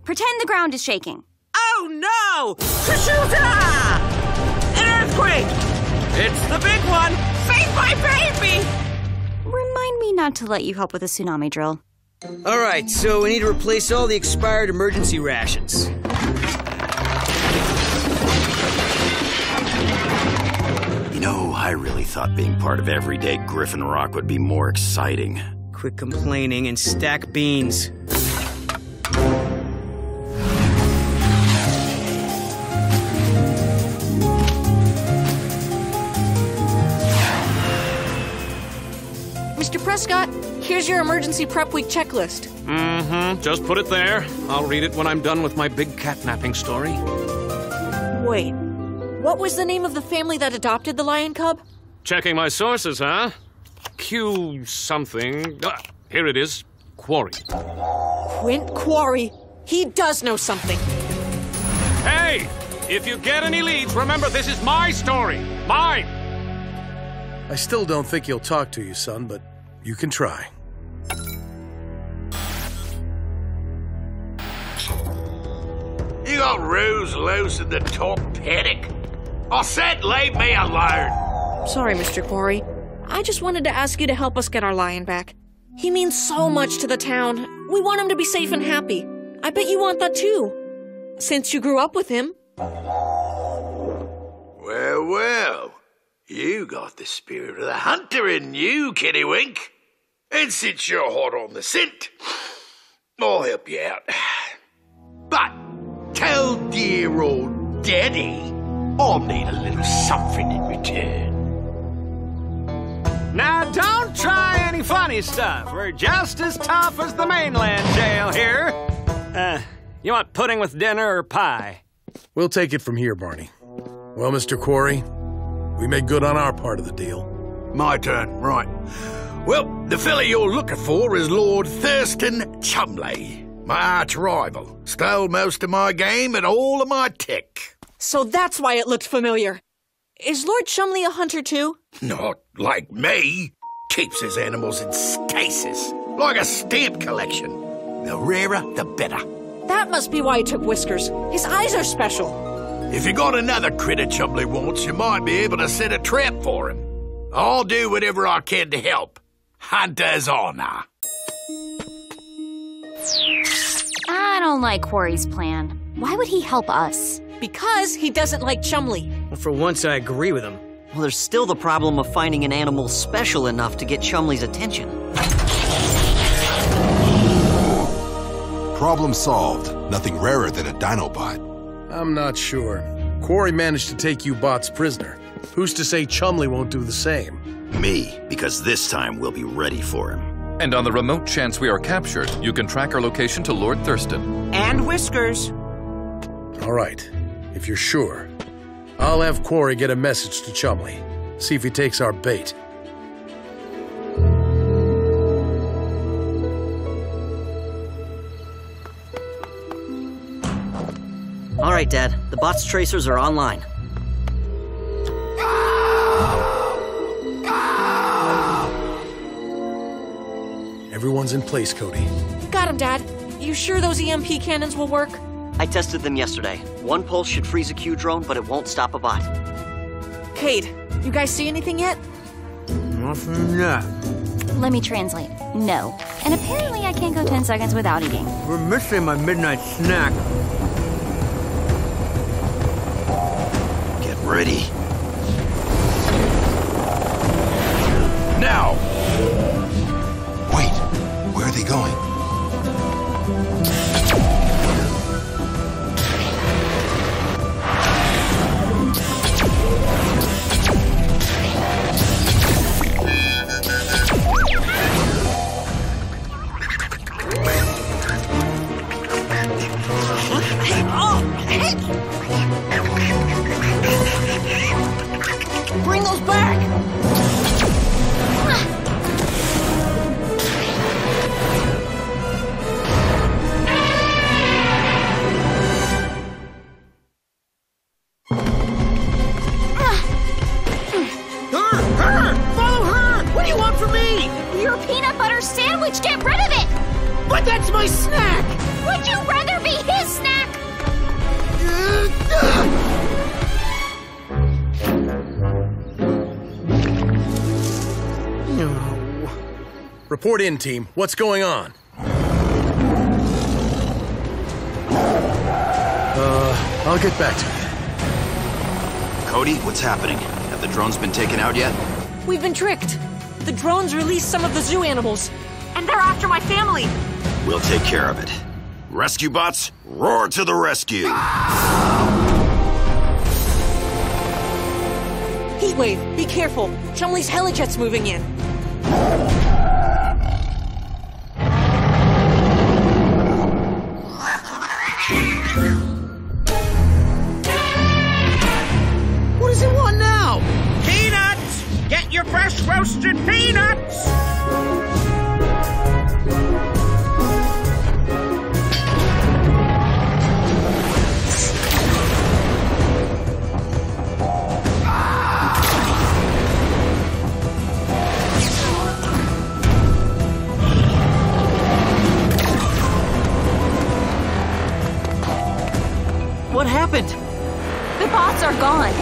Pretend the ground is shaking. Oh no! Kashuta! An earthquake! It's the big one! Save my baby! Remind me not to let you help with a tsunami drill. All right, so we need to replace all the expired emergency rations. You know, I really thought being part of everyday Griffin Rock would be more exciting. Quit complaining and stack beans. Mr. Prescott, here's your emergency prep week checklist. Mm-hmm. Just put it there. I'll read it when I'm done with my big catnapping story. Wait, what was the name of the family that adopted the lion cub? Checking my sources, huh? Q something. Ah, here it is. Quarry. Quint Quarry. He does know something. Hey! If you get any leads, remember this is my story. Mine! I still don't think he'll talk to you, son, but you can try. You got got ruse loose in the top paddock. I said leave me alone. Sorry, Mr. Quarry. I just wanted to ask you to help us get our lion back. He means so much to the town. We want him to be safe and happy. I bet you want that too. Since you grew up with him. Well, well. You got the spirit of the hunter in you, Kittywink. And since you're hot on the scent, I'll help you out. But tell dear old Daddy I'll need a little something in return. Now, don't try any funny stuff. We're just as tough as the mainland jail here. Uh, you want pudding with dinner or pie? We'll take it from here, Barney. Well, Mr. Quarry, we made good on our part of the deal. My turn, right. Well, the fella you're looking for is Lord Thurston Chumley, my arch rival. Stole most of my game and all of my tech. So that's why it looked familiar. Is Lord Chumley a hunter too? Not like me. Keeps his animals in stasis, like a stamp collection. The rarer, the better. That must be why he took Whiskers. His eyes are special. If you got another critter Chumley wants, you might be able to set a trap for him. I'll do whatever I can to help. Hunter's honor. I don't like Quarry's plan. Why would he help us? Because he doesn't like Chumley. Well, for once, I agree with him. Well, there's still the problem of finding an animal special enough to get Chumley's attention. Problem solved. Nothing rarer than a Dinobot. I'm not sure. Quarry managed to take you bots prisoner. Who's to say Chumley won't do the same? Me, because this time we'll be ready for him. And on the remote chance we are captured, you can track our location to Lord Thurston. And Whiskers. All right, if you're sure. I'll have Quarry get a message to Chumley. See if he takes our bait. All right, Dad. The bot's tracers are online. Everyone's in place, Cody. Got him, Dad. You sure those EMP cannons will work? I tested them yesterday. One pulse should freeze a Q drone, but it won't stop a bot. Kade, you guys see anything yet? Nothing yet. Let me translate. No. And apparently I can't go 10 seconds without eating. We're missing my midnight snack. Get ready. Now! Report in, team. What's going on? Uh, I'll get back to you. Cody, what's happening? Have the drones been taken out yet? We've been tricked. The drones released some of the zoo animals. And they're after my family. We'll take care of it. Rescue bots, roar to the rescue! Heatwave, be careful. Chumley's helijet's moving in. Happened? The bots are gone.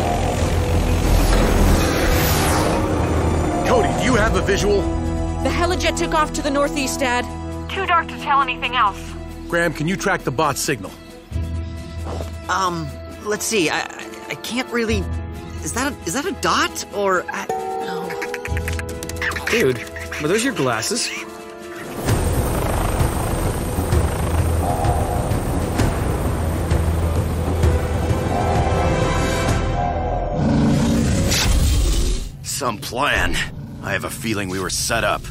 Cody, do you have a visual? The helijet took off to the northeast, Dad. Too dark to tell anything else. Graham, can you track the bot signal? Um, let's see. I I, I can't really. Is that a, is that a dot or? I, Dude, were those your glasses? Some plan. I have a feeling we were set up.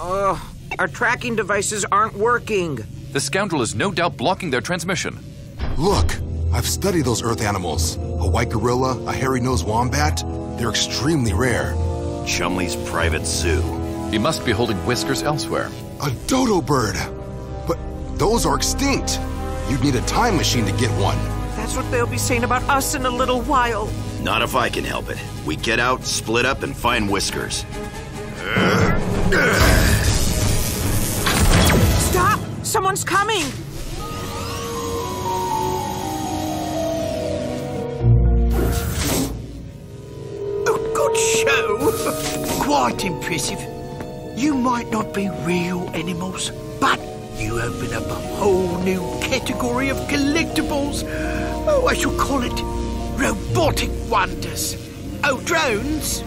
Ugh, our tracking devices aren't working. The scoundrel is no doubt blocking their transmission. Look, I've studied those Earth animals. A white gorilla, a hairy-nosed wombat. They're extremely rare. Chumley's private zoo. He must be holding whiskers elsewhere. A dodo bird. But those are extinct. You'd need a time machine to get one. That's what they'll be saying about us in a little while. Not if I can help it. We get out, split up, and find Whiskers. Stop! Someone's coming! A good show. Quite impressive. You might not be real animals, but you open up a whole new category of collectibles. Oh, I shall call it robotic wonders. Oh, drones?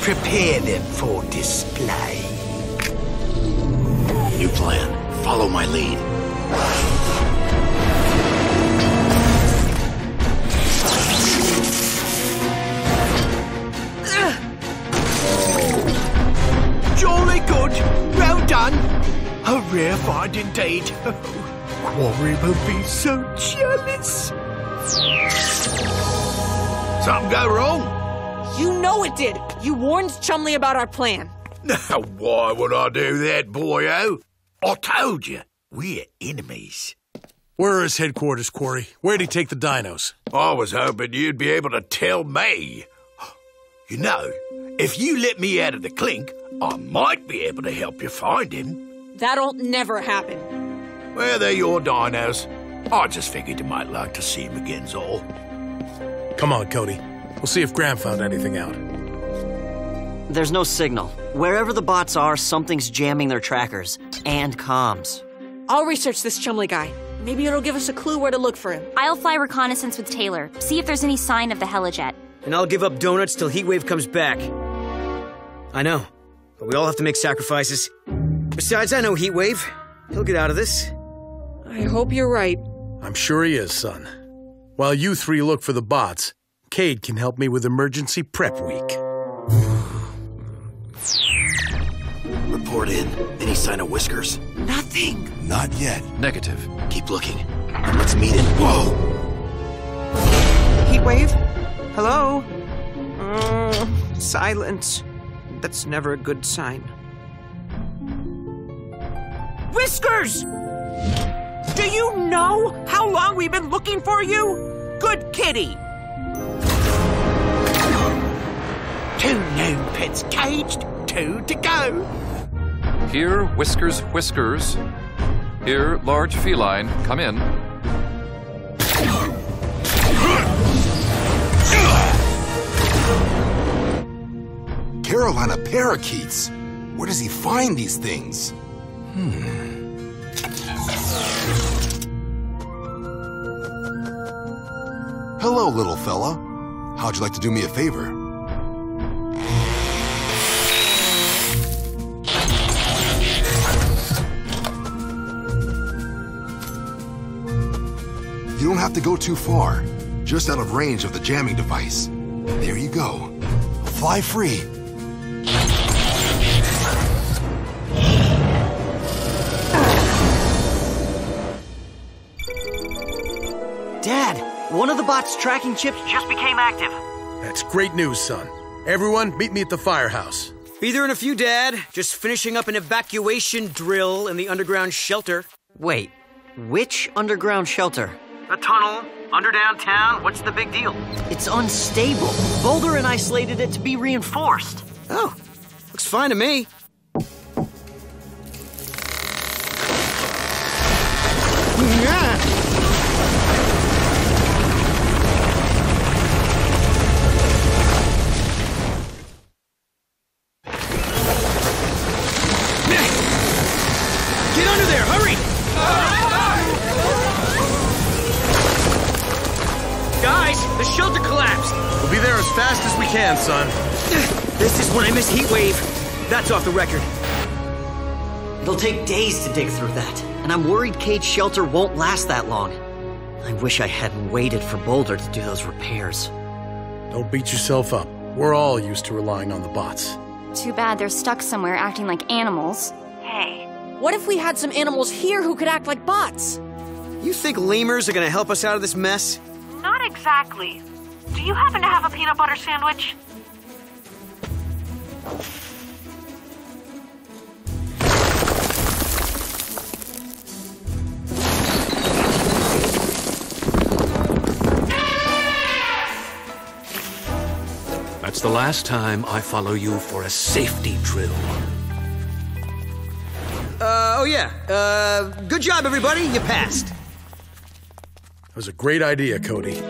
Prepare them for display. New plan. Follow my lead. Jolly good. Well done. A rare find indeed. Quarry will be so jealous. Something go wrong? You know it did. You warned Chumley about our plan. Now, why would I do that, boyo? I told you, we're enemies. Where are his headquarters, Quarry? Where'd he take the dinos? I was hoping you'd be able to tell me. You know, if you let me out of the clink, I might be able to help you find him. That'll never happen. Well, they're your dinos. I just figured you might like to see him again, all. Come on, Cody. We'll see if Graham found anything out. There's no signal. Wherever the bots are, something's jamming their trackers and comms. I'll research this Chumley guy. Maybe it'll give us a clue where to look for him. I'll fly reconnaissance with Taylor, see if there's any sign of the helijet. And I'll give up donuts till Heatwave comes back. I know, but we all have to make sacrifices. Besides, I know Heatwave. He'll get out of this. I hope you're right. I'm sure he is, son. While you three look for the bots, Kade can help me with emergency prep week. Report in. Any sign of Whiskers? Nothing. Not yet. Negative. Keep looking. And let's meet in. Whoa! Heatwave? Hello? Mm, silence. That's never a good sign. Whiskers! Do you know how long we've been looking for you? Good kitty. Two known pets caged, two to go. Here, Whiskers, Whiskers. Here, large feline, come in. Carolina parakeets. Where does he find these things? Hmm. Hello, little fella. How'd you like to do me a favor? You don't have to go too far. Just out of range of the jamming device. There you go. Fly free. Dad, one of the bot's tracking chips just became active. That's great news, son. Everyone, meet me at the firehouse. Be there in a few, Dad. Just finishing up an evacuation drill in the underground shelter. Wait, which underground shelter? A tunnel, under downtown. What's the big deal? It's unstable. Boulder and I slated it to be reinforced. Oh, looks fine to me. This is when I miss Heatwave. That's off the record. It'll take days to dig through that, and I'm worried Kade's shelter won't last that long. I wish I hadn't waited for Boulder to do those repairs. Don't beat yourself up. We're all used to relying on the bots. Too bad they're stuck somewhere acting like animals. Hey. What if we had some animals here who could act like bots? You think lemurs are gonna help us out of this mess? Not exactly. Do you happen to have a peanut butter sandwich? That's the last time I follow you for a safety drill. Uh, oh yeah. Uh, good job, everybody. You passed. That was a great idea, Cody.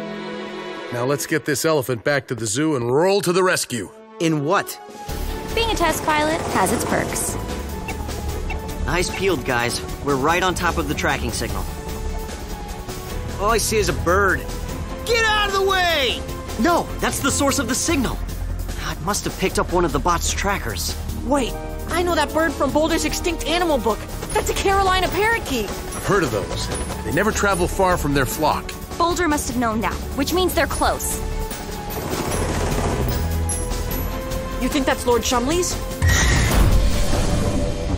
Now let's get this elephant back to the zoo and roll to the rescue. In what? Being a test pilot has its perks. Eyes peeled, guys. We're right on top of the tracking signal. All I see is a bird. Get out of the way! No, that's the source of the signal. It must have picked up one of the bot's trackers. Wait, I know that bird from Boulder's extinct animal book. That's a Carolina parakeet. I've heard of those. They never travel far from their flock. Boulder must have known that, which means they're close. You think that's Lord Chumley's?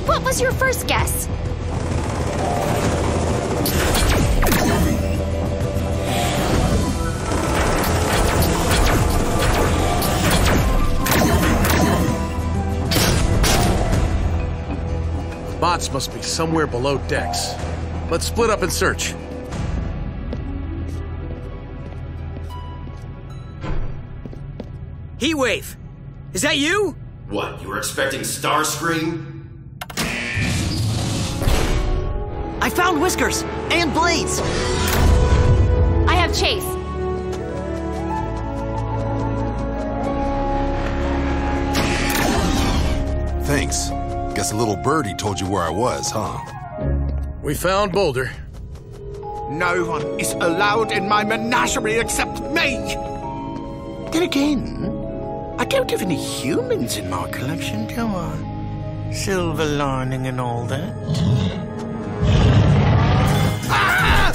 What was your first guess? Bots must be somewhere below decks. Let's split up and search. Heatwave. Is that you? What, you were expecting Starscream? I found Whiskers and Blades. I have Chase. Thanks. Guess a little birdie told you where I was, huh? We found Boulder. No one is allowed in my menagerie except me. Then again, I don't have any humans in my collection, do I? Silver lining and all that. Ah!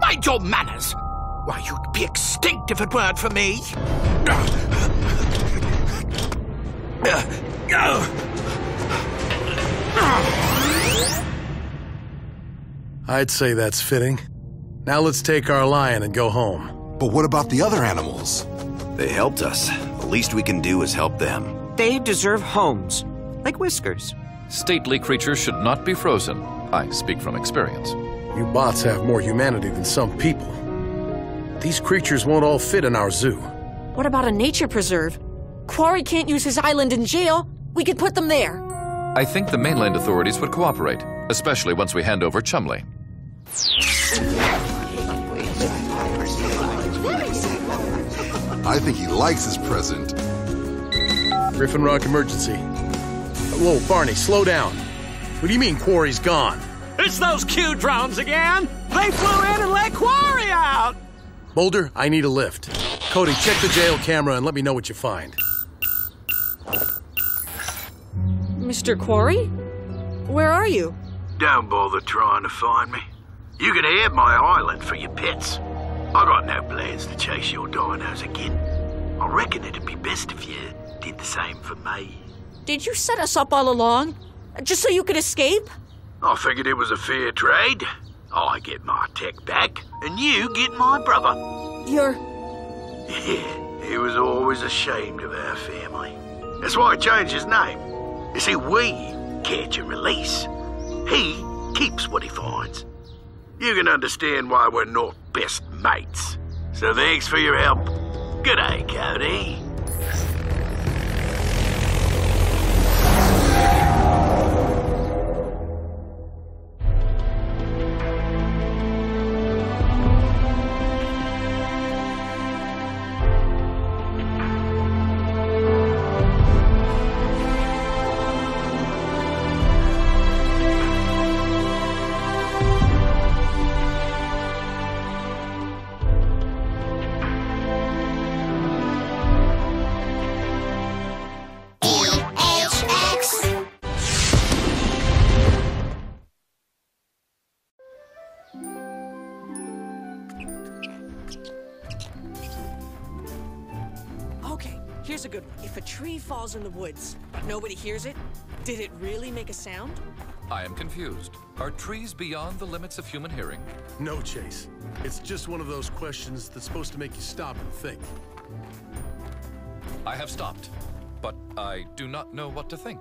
Mind your manners. Why, you'd be extinct if it weren't for me. I'd say that's fitting. Now let's take our lion and go home. But what about the other animals? They helped us. The least we can do is help them. They deserve homes, like Whiskers. Stately creatures should not be frozen. I speak from experience. You bots have more humanity than some people. These creatures won't all fit in our zoo. What about a nature preserve? Quarry can't use his island in jail. We could put them there. I think the mainland authorities would cooperate, especially once we hand over Chumley. I think he likes his present. Griffin Rock emergency. Whoa, Barney, slow down. What do you mean Quarry's gone? It's those Q drones again! They flew in and let Quarry out! Boulder, I need a lift. Cody, check the jail camera and let me know what you find. Mr. Quarry? Where are you? Don't bother trying to find me. You can have my island for your pets. I got no plans to chase your dinos again. I reckon it'd be best if you did the same for me. Did you set us up all along? Just so you could escape? I figured it was a fair trade. I get my tech back, and you get my brother. You're. Yeah, he was always ashamed of our family. That's why I changed his name. You see, we catch and release. He keeps what he finds. You can understand why we're not best mates. So thanks for your help. Good day, Cody. Falls in the woods. But nobody hears it? Did it really make a sound? I am confused. Are trees beyond the limits of human hearing? No, Chase. It's just one of those questions that's supposed to make you stop and think. I have stopped, but I do not know what to think.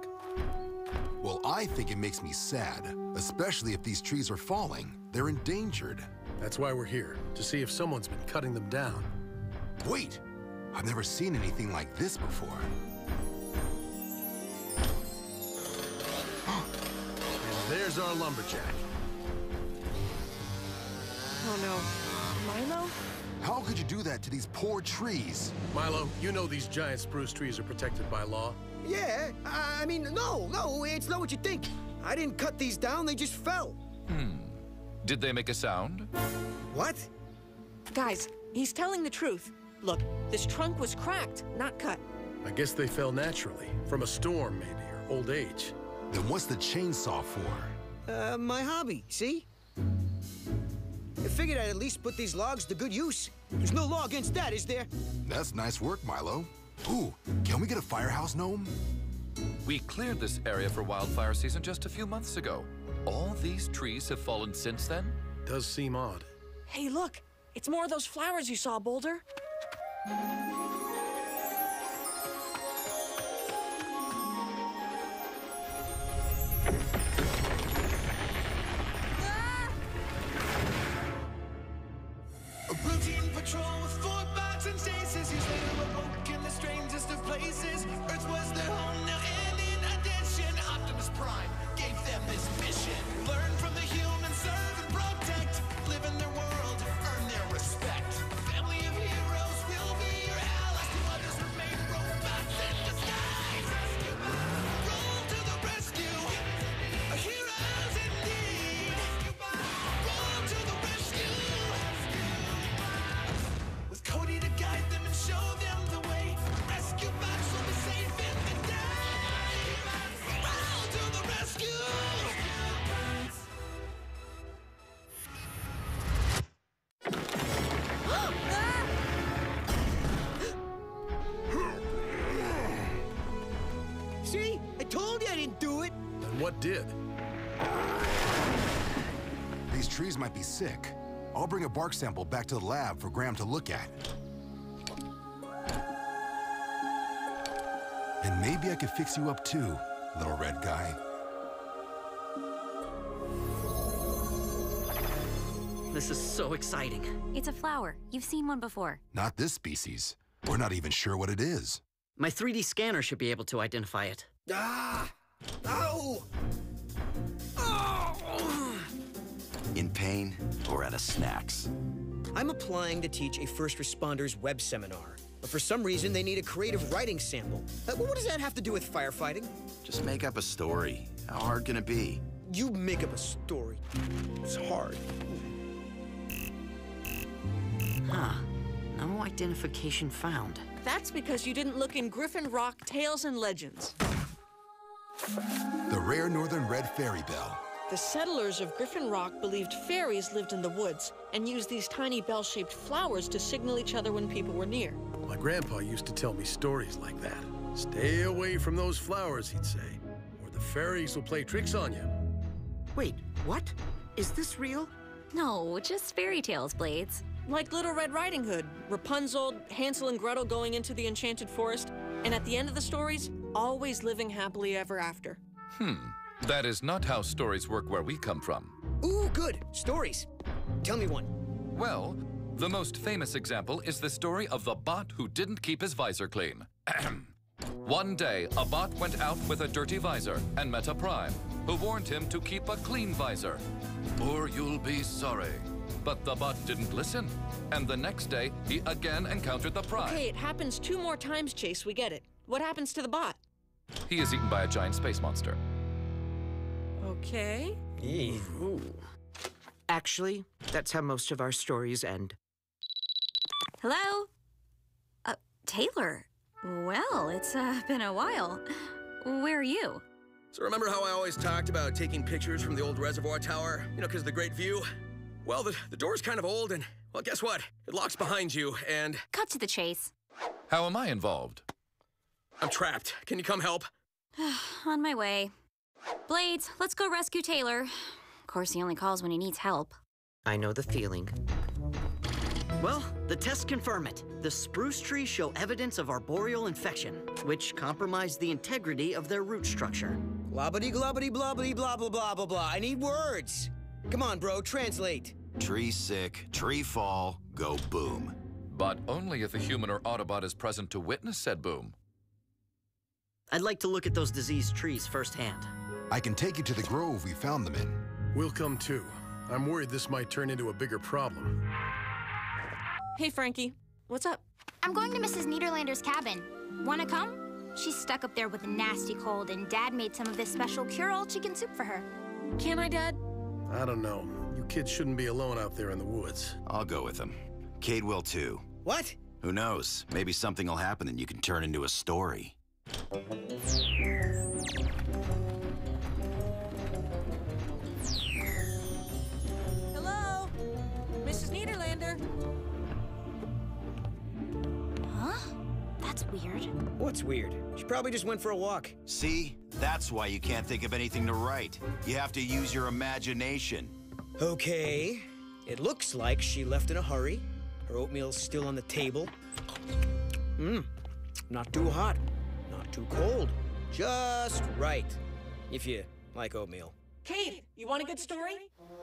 Well, I think it makes me sad, especially if these trees are falling. They're endangered. That's why we're here, to see if someone's been cutting them down. Wait! I've never seen anything like this before. and there's our lumberjack. Oh no. Milo? How could you do that to these poor trees? Milo, you know these giant spruce trees are protected by law. Yeah, I mean, no, no, it's not what you think. I didn't cut these down, they just fell. Hmm. Did they make a sound? What? Guys, he's telling the truth. Look, this trunk was cracked, not cut. I guess they fell naturally, from a storm maybe, or old age. Then what's the chainsaw for? Uh, my hobby, see? I figured I'd at least put these logs to good use. There's no law against that, is there? That's nice work, Milo. Ooh, can we get a firehouse gnome? We cleared this area for wildfire season just a few months ago. All these trees have fallen since then? Does seem odd. Hey, look! It's more of those flowers you saw, Boulder. A be sick. I'll bring a bark sample back to the lab for Graham to look at. And maybe I could fix you up too, little red guy. This is so exciting. It's a flower. You've seen one before. Not this species. We're not even sure what it is. My 3D scanner should be able to identify it. Ah! Ow! Pain or at a snacks? I'm applying to teach a first responders web seminar. But for some reason, they need a creative writing sample. Uh, what does that have to do with firefighting? Just make up a story. How hard can it be? You make up a story. It's hard. Huh. No identification found. That's because you didn't look in Griffin Rock Tales and Legends. The rare northern red fairy bell. The settlers of Griffin Rock believed fairies lived in the woods and used these tiny bell-shaped flowers to signal each other when people were near. My grandpa used to tell me stories like that. Stay away from those flowers, he'd say, or the fairies will play tricks on you. Wait, what? Is this real? No, just fairy tales, Blades. Like Little Red Riding Hood, Rapunzel, Hansel and Gretel going into the enchanted forest, and at the end of the stories, always living happily ever after. Hmm. That is not how stories work where we come from. Ooh, good. Stories. Tell me one. Well, the most famous example is the story of the bot who didn't keep his visor clean. One day, a bot went out with a dirty visor and met a prime, who warned him to keep a clean visor, or you'll be sorry. But the bot didn't listen, and the next day, he again encountered the prime. Okay, it happens two more times, Chase. We get it. What happens to the bot? He is eaten by a giant space monster. Okay. Ooh. Actually, that's how most of our stories end. Hello? Uh, Taylor. Well, it's uh, been a while. Where are you? So remember how I always talked about taking pictures from the old reservoir tower? You know, because of the great view? Well, the, the door's kind of old, and, well, guess what? It locks behind you, and... Cut to the chase. How am I involved? I'm trapped. Can you come help? On my way. Blades, let's go rescue Taylor. Of course, he only calls when he needs help. I know the feeling. Well, the tests confirm it. The spruce trees show evidence of arboreal infection, which compromised the integrity of their root structure. Globbity globbity blobbity blah blah blah blah blah. I need words. Come on, bro, translate. Tree sick, tree fall, go boom. But only if a human or Autobot is present to witness said boom. I'd like to look at those diseased trees firsthand. I can take you to the grove we found them in. We'll come too. I'm worried this might turn into a bigger problem. Hey, Frankie. What's up? I'm going to Mrs. Niederlander's cabin. Wanna come? She's stuck up there with a nasty cold, and Dad made some of this special cure-all chicken soup for her. Can I, Dad? I don't know. You kids shouldn't be alone out there in the woods. I'll go with them. Kade will too. What? Who knows? Maybe something will happen and you can turn into a story. That's weird. What's weird? She probably just went for a walk. See? That's why you can't think of anything to write. You have to use your imagination. Okay. It looks like she left in a hurry. Her oatmeal's still on the table. Mmm. Not too hot. Not too cold. Just right. If you like oatmeal. Kade, you want a good story?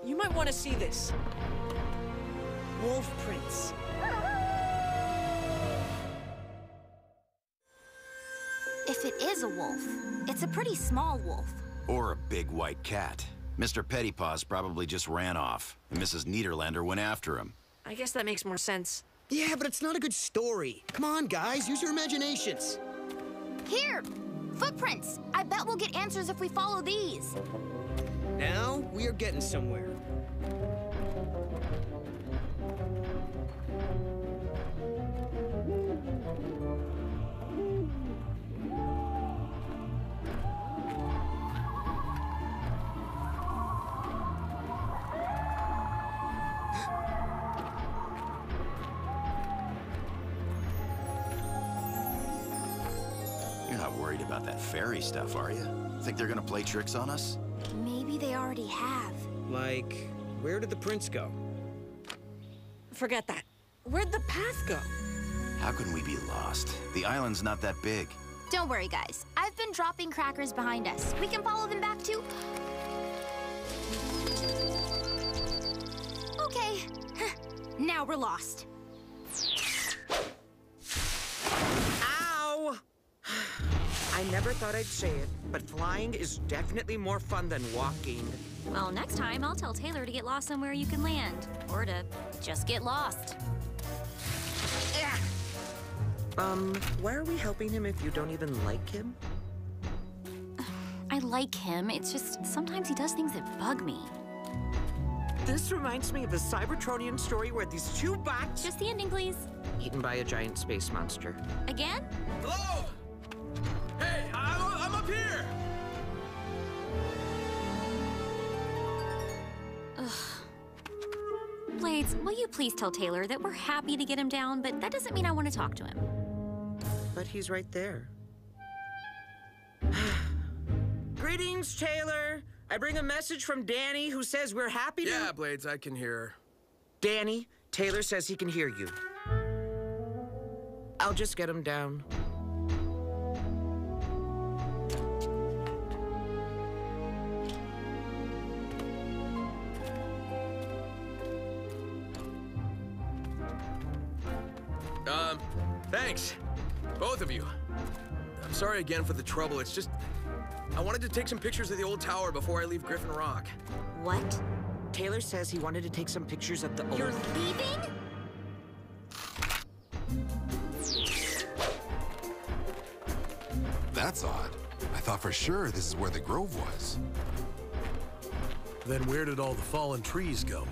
You might want to see this. Wolf prints. If it is a wolf, it's a pretty small wolf. Or a big white cat. Mr. Pettypaws probably just ran off, and Mrs. Niederlander went after him. I guess that makes more sense. Yeah, but it's not a good story. Come on, guys, use your imaginations. Here! Footprints! I bet we'll get answers if we follow these. Now we are getting somewhere. About fairy stuff, are you? Think they're gonna play tricks on us? Maybe they already have. Like, where did the prince go? Forget that. Where'd the path go? How can we be lost? The island's not that big. Don't worry, guys. I've been dropping crackers behind us. We can follow them back too. Okay. now we're lost. I never thought I'd say it, but flying is definitely more fun than walking. Well, next time I'll tell Taylor to get lost somewhere you can land. Or to just get lost. Um, why are we helping him if you don't even like him? I like him, it's just sometimes he does things that bug me. This reminds me of the Cybertronian story where these two bots... Just the ending, please. Eaten by a giant space monster. Again? Hello? Blades, will you please tell Taylor that we're happy to get him down, but that doesn't mean I want to talk to him. But he's right there. Greetings, Taylor. I bring a message from Dani who says we're happy to... Yeah, Blades, I can hear her. Dani, Taylor says he can hear you. I'll just get him down. Thanks. Both of you. I'm sorry again for the trouble. It's just. I wanted to take some pictures of the old tower before I leave Griffin Rock. What? Taylor says he wanted to take some pictures of the old... You're leaving? That's odd. I thought for sure this is where the grove was. Then where did all the fallen trees go?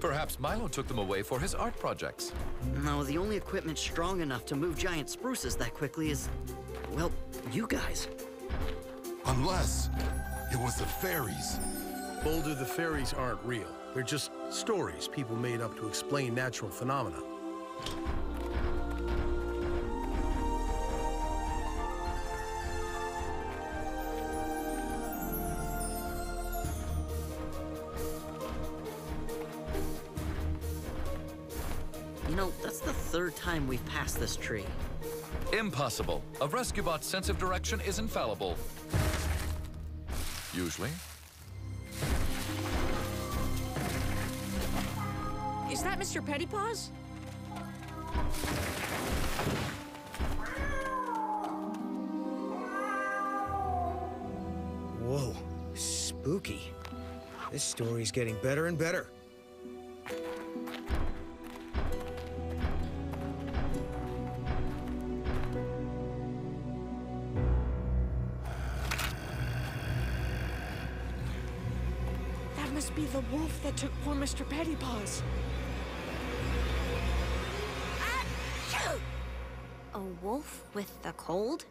Perhaps Milo took them away for his art projects. No, the only equipment strong enough to move giant spruces that quickly is, well, you guys. Unless it was the fairies. Boulder, the fairies aren't real. They're just stories people made up to explain natural phenomena. Time this tree. Impossible. A rescue bot's sense of direction is infallible. Usually. Is that Mr. Pettypaws? Whoa, spooky. This story's getting better and better. The wolf that took poor Mr. Pettypaws. A wolf with the cold?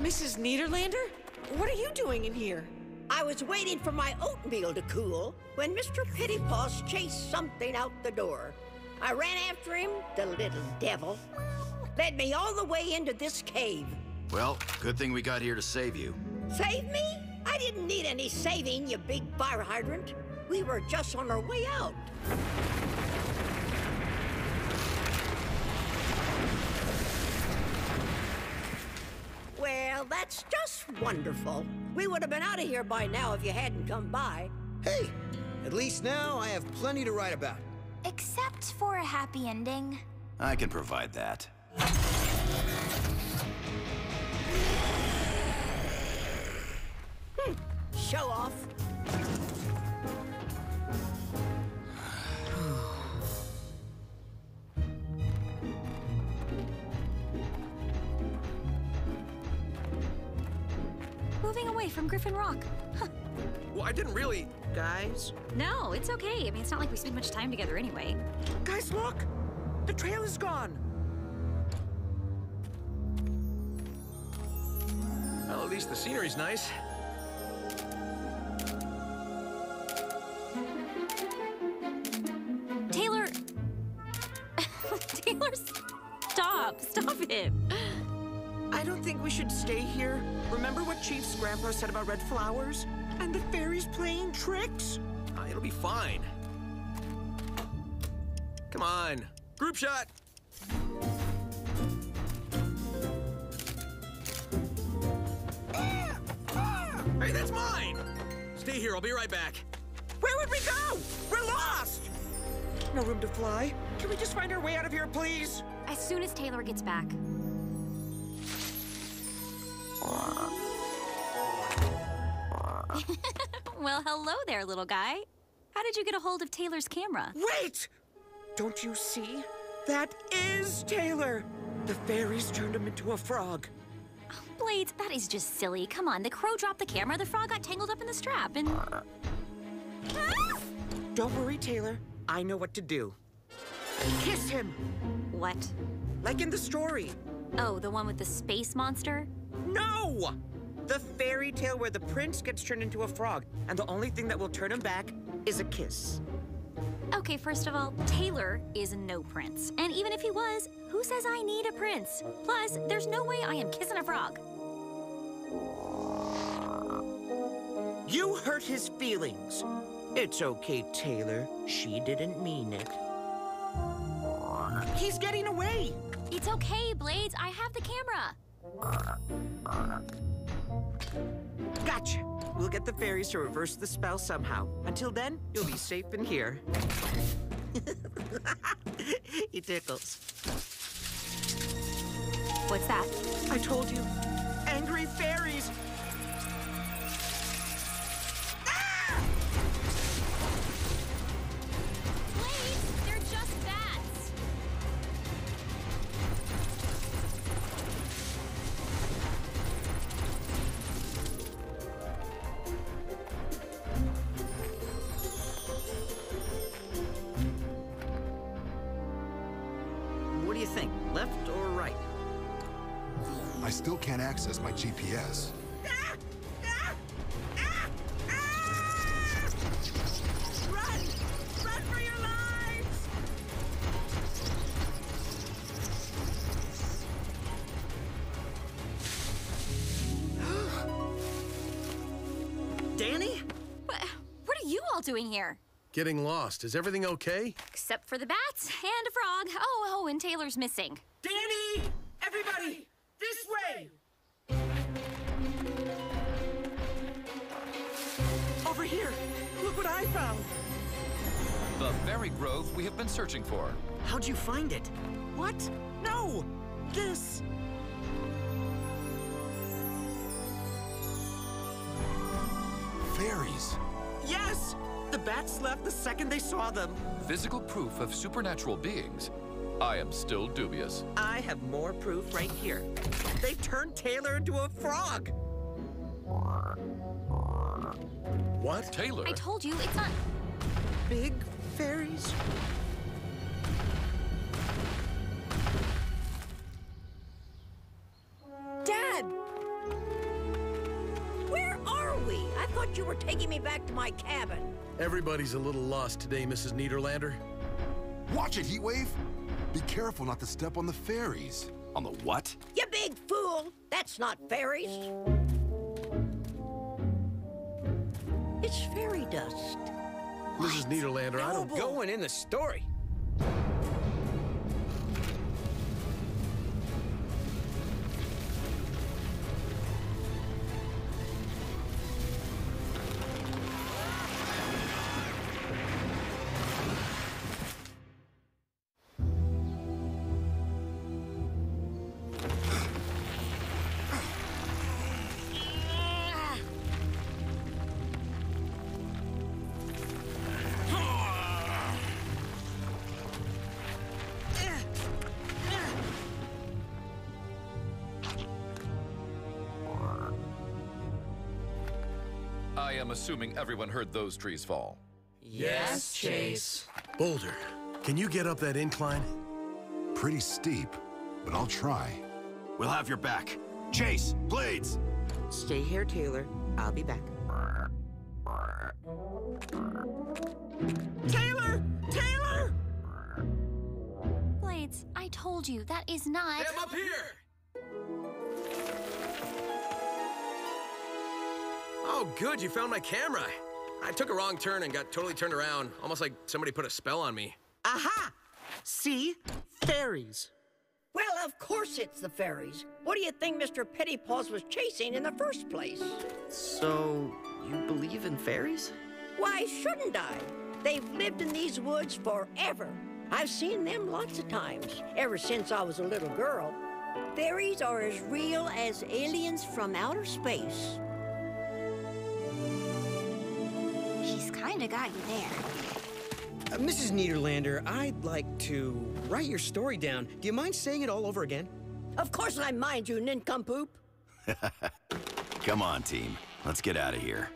Mrs. Niederlander? What are you doing in here? I was waiting for my oatmeal to cool when Mr. Pettypaws chased something out the door. I ran after him, the little devil. Led me all the way into this cave. Well, good thing we got here to save you. Save me? I didn't need any saving, you big fire hydrant. We were just on our way out. Well, that's just wonderful. We would have been out of here by now if you hadn't come by. Hey, at least now I have plenty to write about. Except for a happy ending. I can provide that. Show off. Moving away from Griffin Rock. Huh. Well, I didn't really. Guys? No, it's okay. I mean, it's not like we spend much time together anyway. Guys, look! The trail is gone. Well, at least the scenery's nice. Stop. Stop it. I don't think we should stay here. Remember what Chief's grandpa said about red flowers? And the fairies playing tricks? Uh, it'll be fine. Come on. Group shot. Hey, that's mine! Stay here, I'll be right back. Where would we go? We're lost! No room to fly. Can we just find our way out of here, please? As soon as Taylor gets back. well, hello there, little guy. How did you get a hold of Taylor's camera? Wait! Don't you see? That is Taylor! The fairies turned him into a frog. Oh, Blades, that is just silly. Come on, the crow dropped the camera, the frog got tangled up in the strap, and. Don't worry, Taylor. I know what to do. Kiss him! What? Like in the story. Oh, the one with the space monster? No! The fairy tale where the prince gets turned into a frog, and the only thing that will turn him back is a kiss. Okay, first of all, Taylor is no prince. And even if he was, who says I need a prince? Plus, there's no way I am kissing a frog. You hurt his feelings. It's okay, Taylor. She didn't mean it. He's getting away. It's okay, Blades. I have the camera. Gotcha. We'll get the fairies to reverse the spell somehow. Until then, you'll be safe in here. he tickles. What's that? I told you. Angry fairies. Getting lost. Is everything okay? Except for the bats and a frog. Oh, oh, and Taylor's missing. Dani! Everybody! This way! Over here! Look what I found! The very grove we have been searching for. How'd you find it? What? No! This! Fairies! Yes! The bats left the second they saw them. Physical proof of supernatural beings. I am still dubious. I have more proof right here. They turned Taylor into a frog! What? Taylor? I told you, it's not. Big fairies? Dad! Thought you were taking me back to my cabin. Everybody's a little lost today, Mrs. Niederlander. Watch it, Heatwave! Be careful not to step on the fairies. On the what? You big fool! That's not fairies. It's fairy dust. Mrs. Niederlander, I don't... Going in the story. Assuming everyone heard those trees fall. Yes, Chase. Boulder, can you get up that incline? Pretty steep, but I'll try. We'll have your back. Chase, Blades! Stay here, Taylor. I'll be back. Taylor! Taylor! Blades, I told you, that is not. I'm up here! Good, you found my camera. I took a wrong turn and got totally turned around, almost like somebody put a spell on me. Aha! See? Fairies. Well, of course it's the fairies. What do you think Mr. Pettypaws was chasing in the first place? So, you believe in fairies? Why shouldn't I? They've lived in these woods forever. I've seen them lots of times, ever since I was a little girl. Fairies are as real as aliens from outer space. Kinda got you there. Uh, Mrs. Niederlander, I'd like to write your story down. Do you mind saying it all over again? Of course I mind you, nincompoop. Come on, team. Let's get out of here.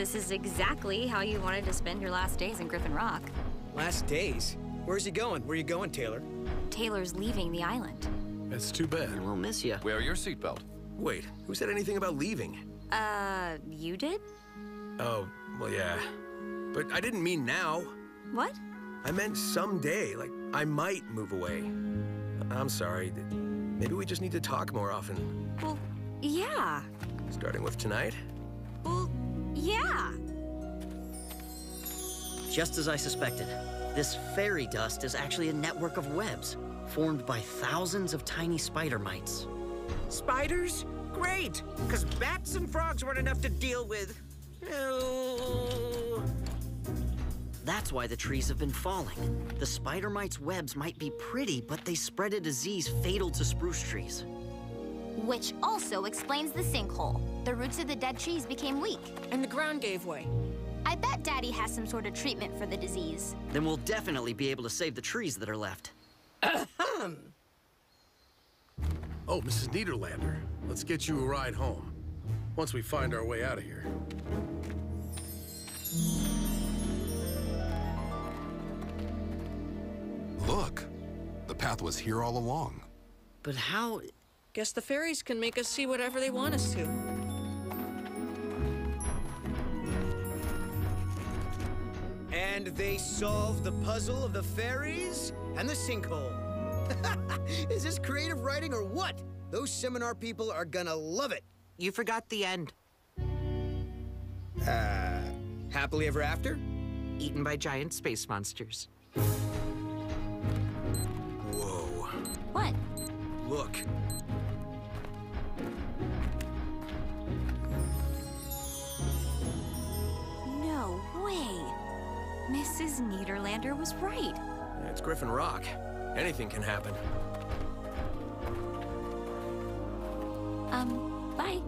This is exactly how you wanted to spend your last days in Griffin Rock. Last days? Where's he going? Where are you going, Taylor? Taylor's leaving the island. That's too bad. We'll miss you. Wear your seatbelt. Wait, who said anything about leaving? Uh, you did? Oh, well, yeah. But I didn't mean now. What? I meant someday, like I might move away. I'm sorry. Maybe we just need to talk more often. Well, yeah. Starting with tonight? Well, yeah. Just as I suspected, this fairy dust is actually a network of webs formed by thousands of tiny spider mites. Spiders? Great! Because bats and frogs weren't enough to deal with. That's why the trees have been falling. The spider mites' webs might be pretty, but they spread a disease fatal to spruce trees. Which also explains the sinkhole. The roots of the dead trees became weak. And the ground gave way. I bet Daddy has some sort of treatment for the disease. Then we'll definitely be able to save the trees that are left. Ahem! Oh, Mrs. Niederlander, let's get you a ride home. Once we find our way out of here. Look, the path was here all along. But how... Guess the fairies can make us see whatever they want us to. And they solved the puzzle of the fairies and the sinkhole. Is this creative writing or what? Those seminar people are gonna love it. You forgot the end. Uh, happily ever after? Eaten by giant space monsters. Whoa. What? look. No way! Mrs. Niederlander was right. It's Griffin Rock. Anything can happen. Um, bye.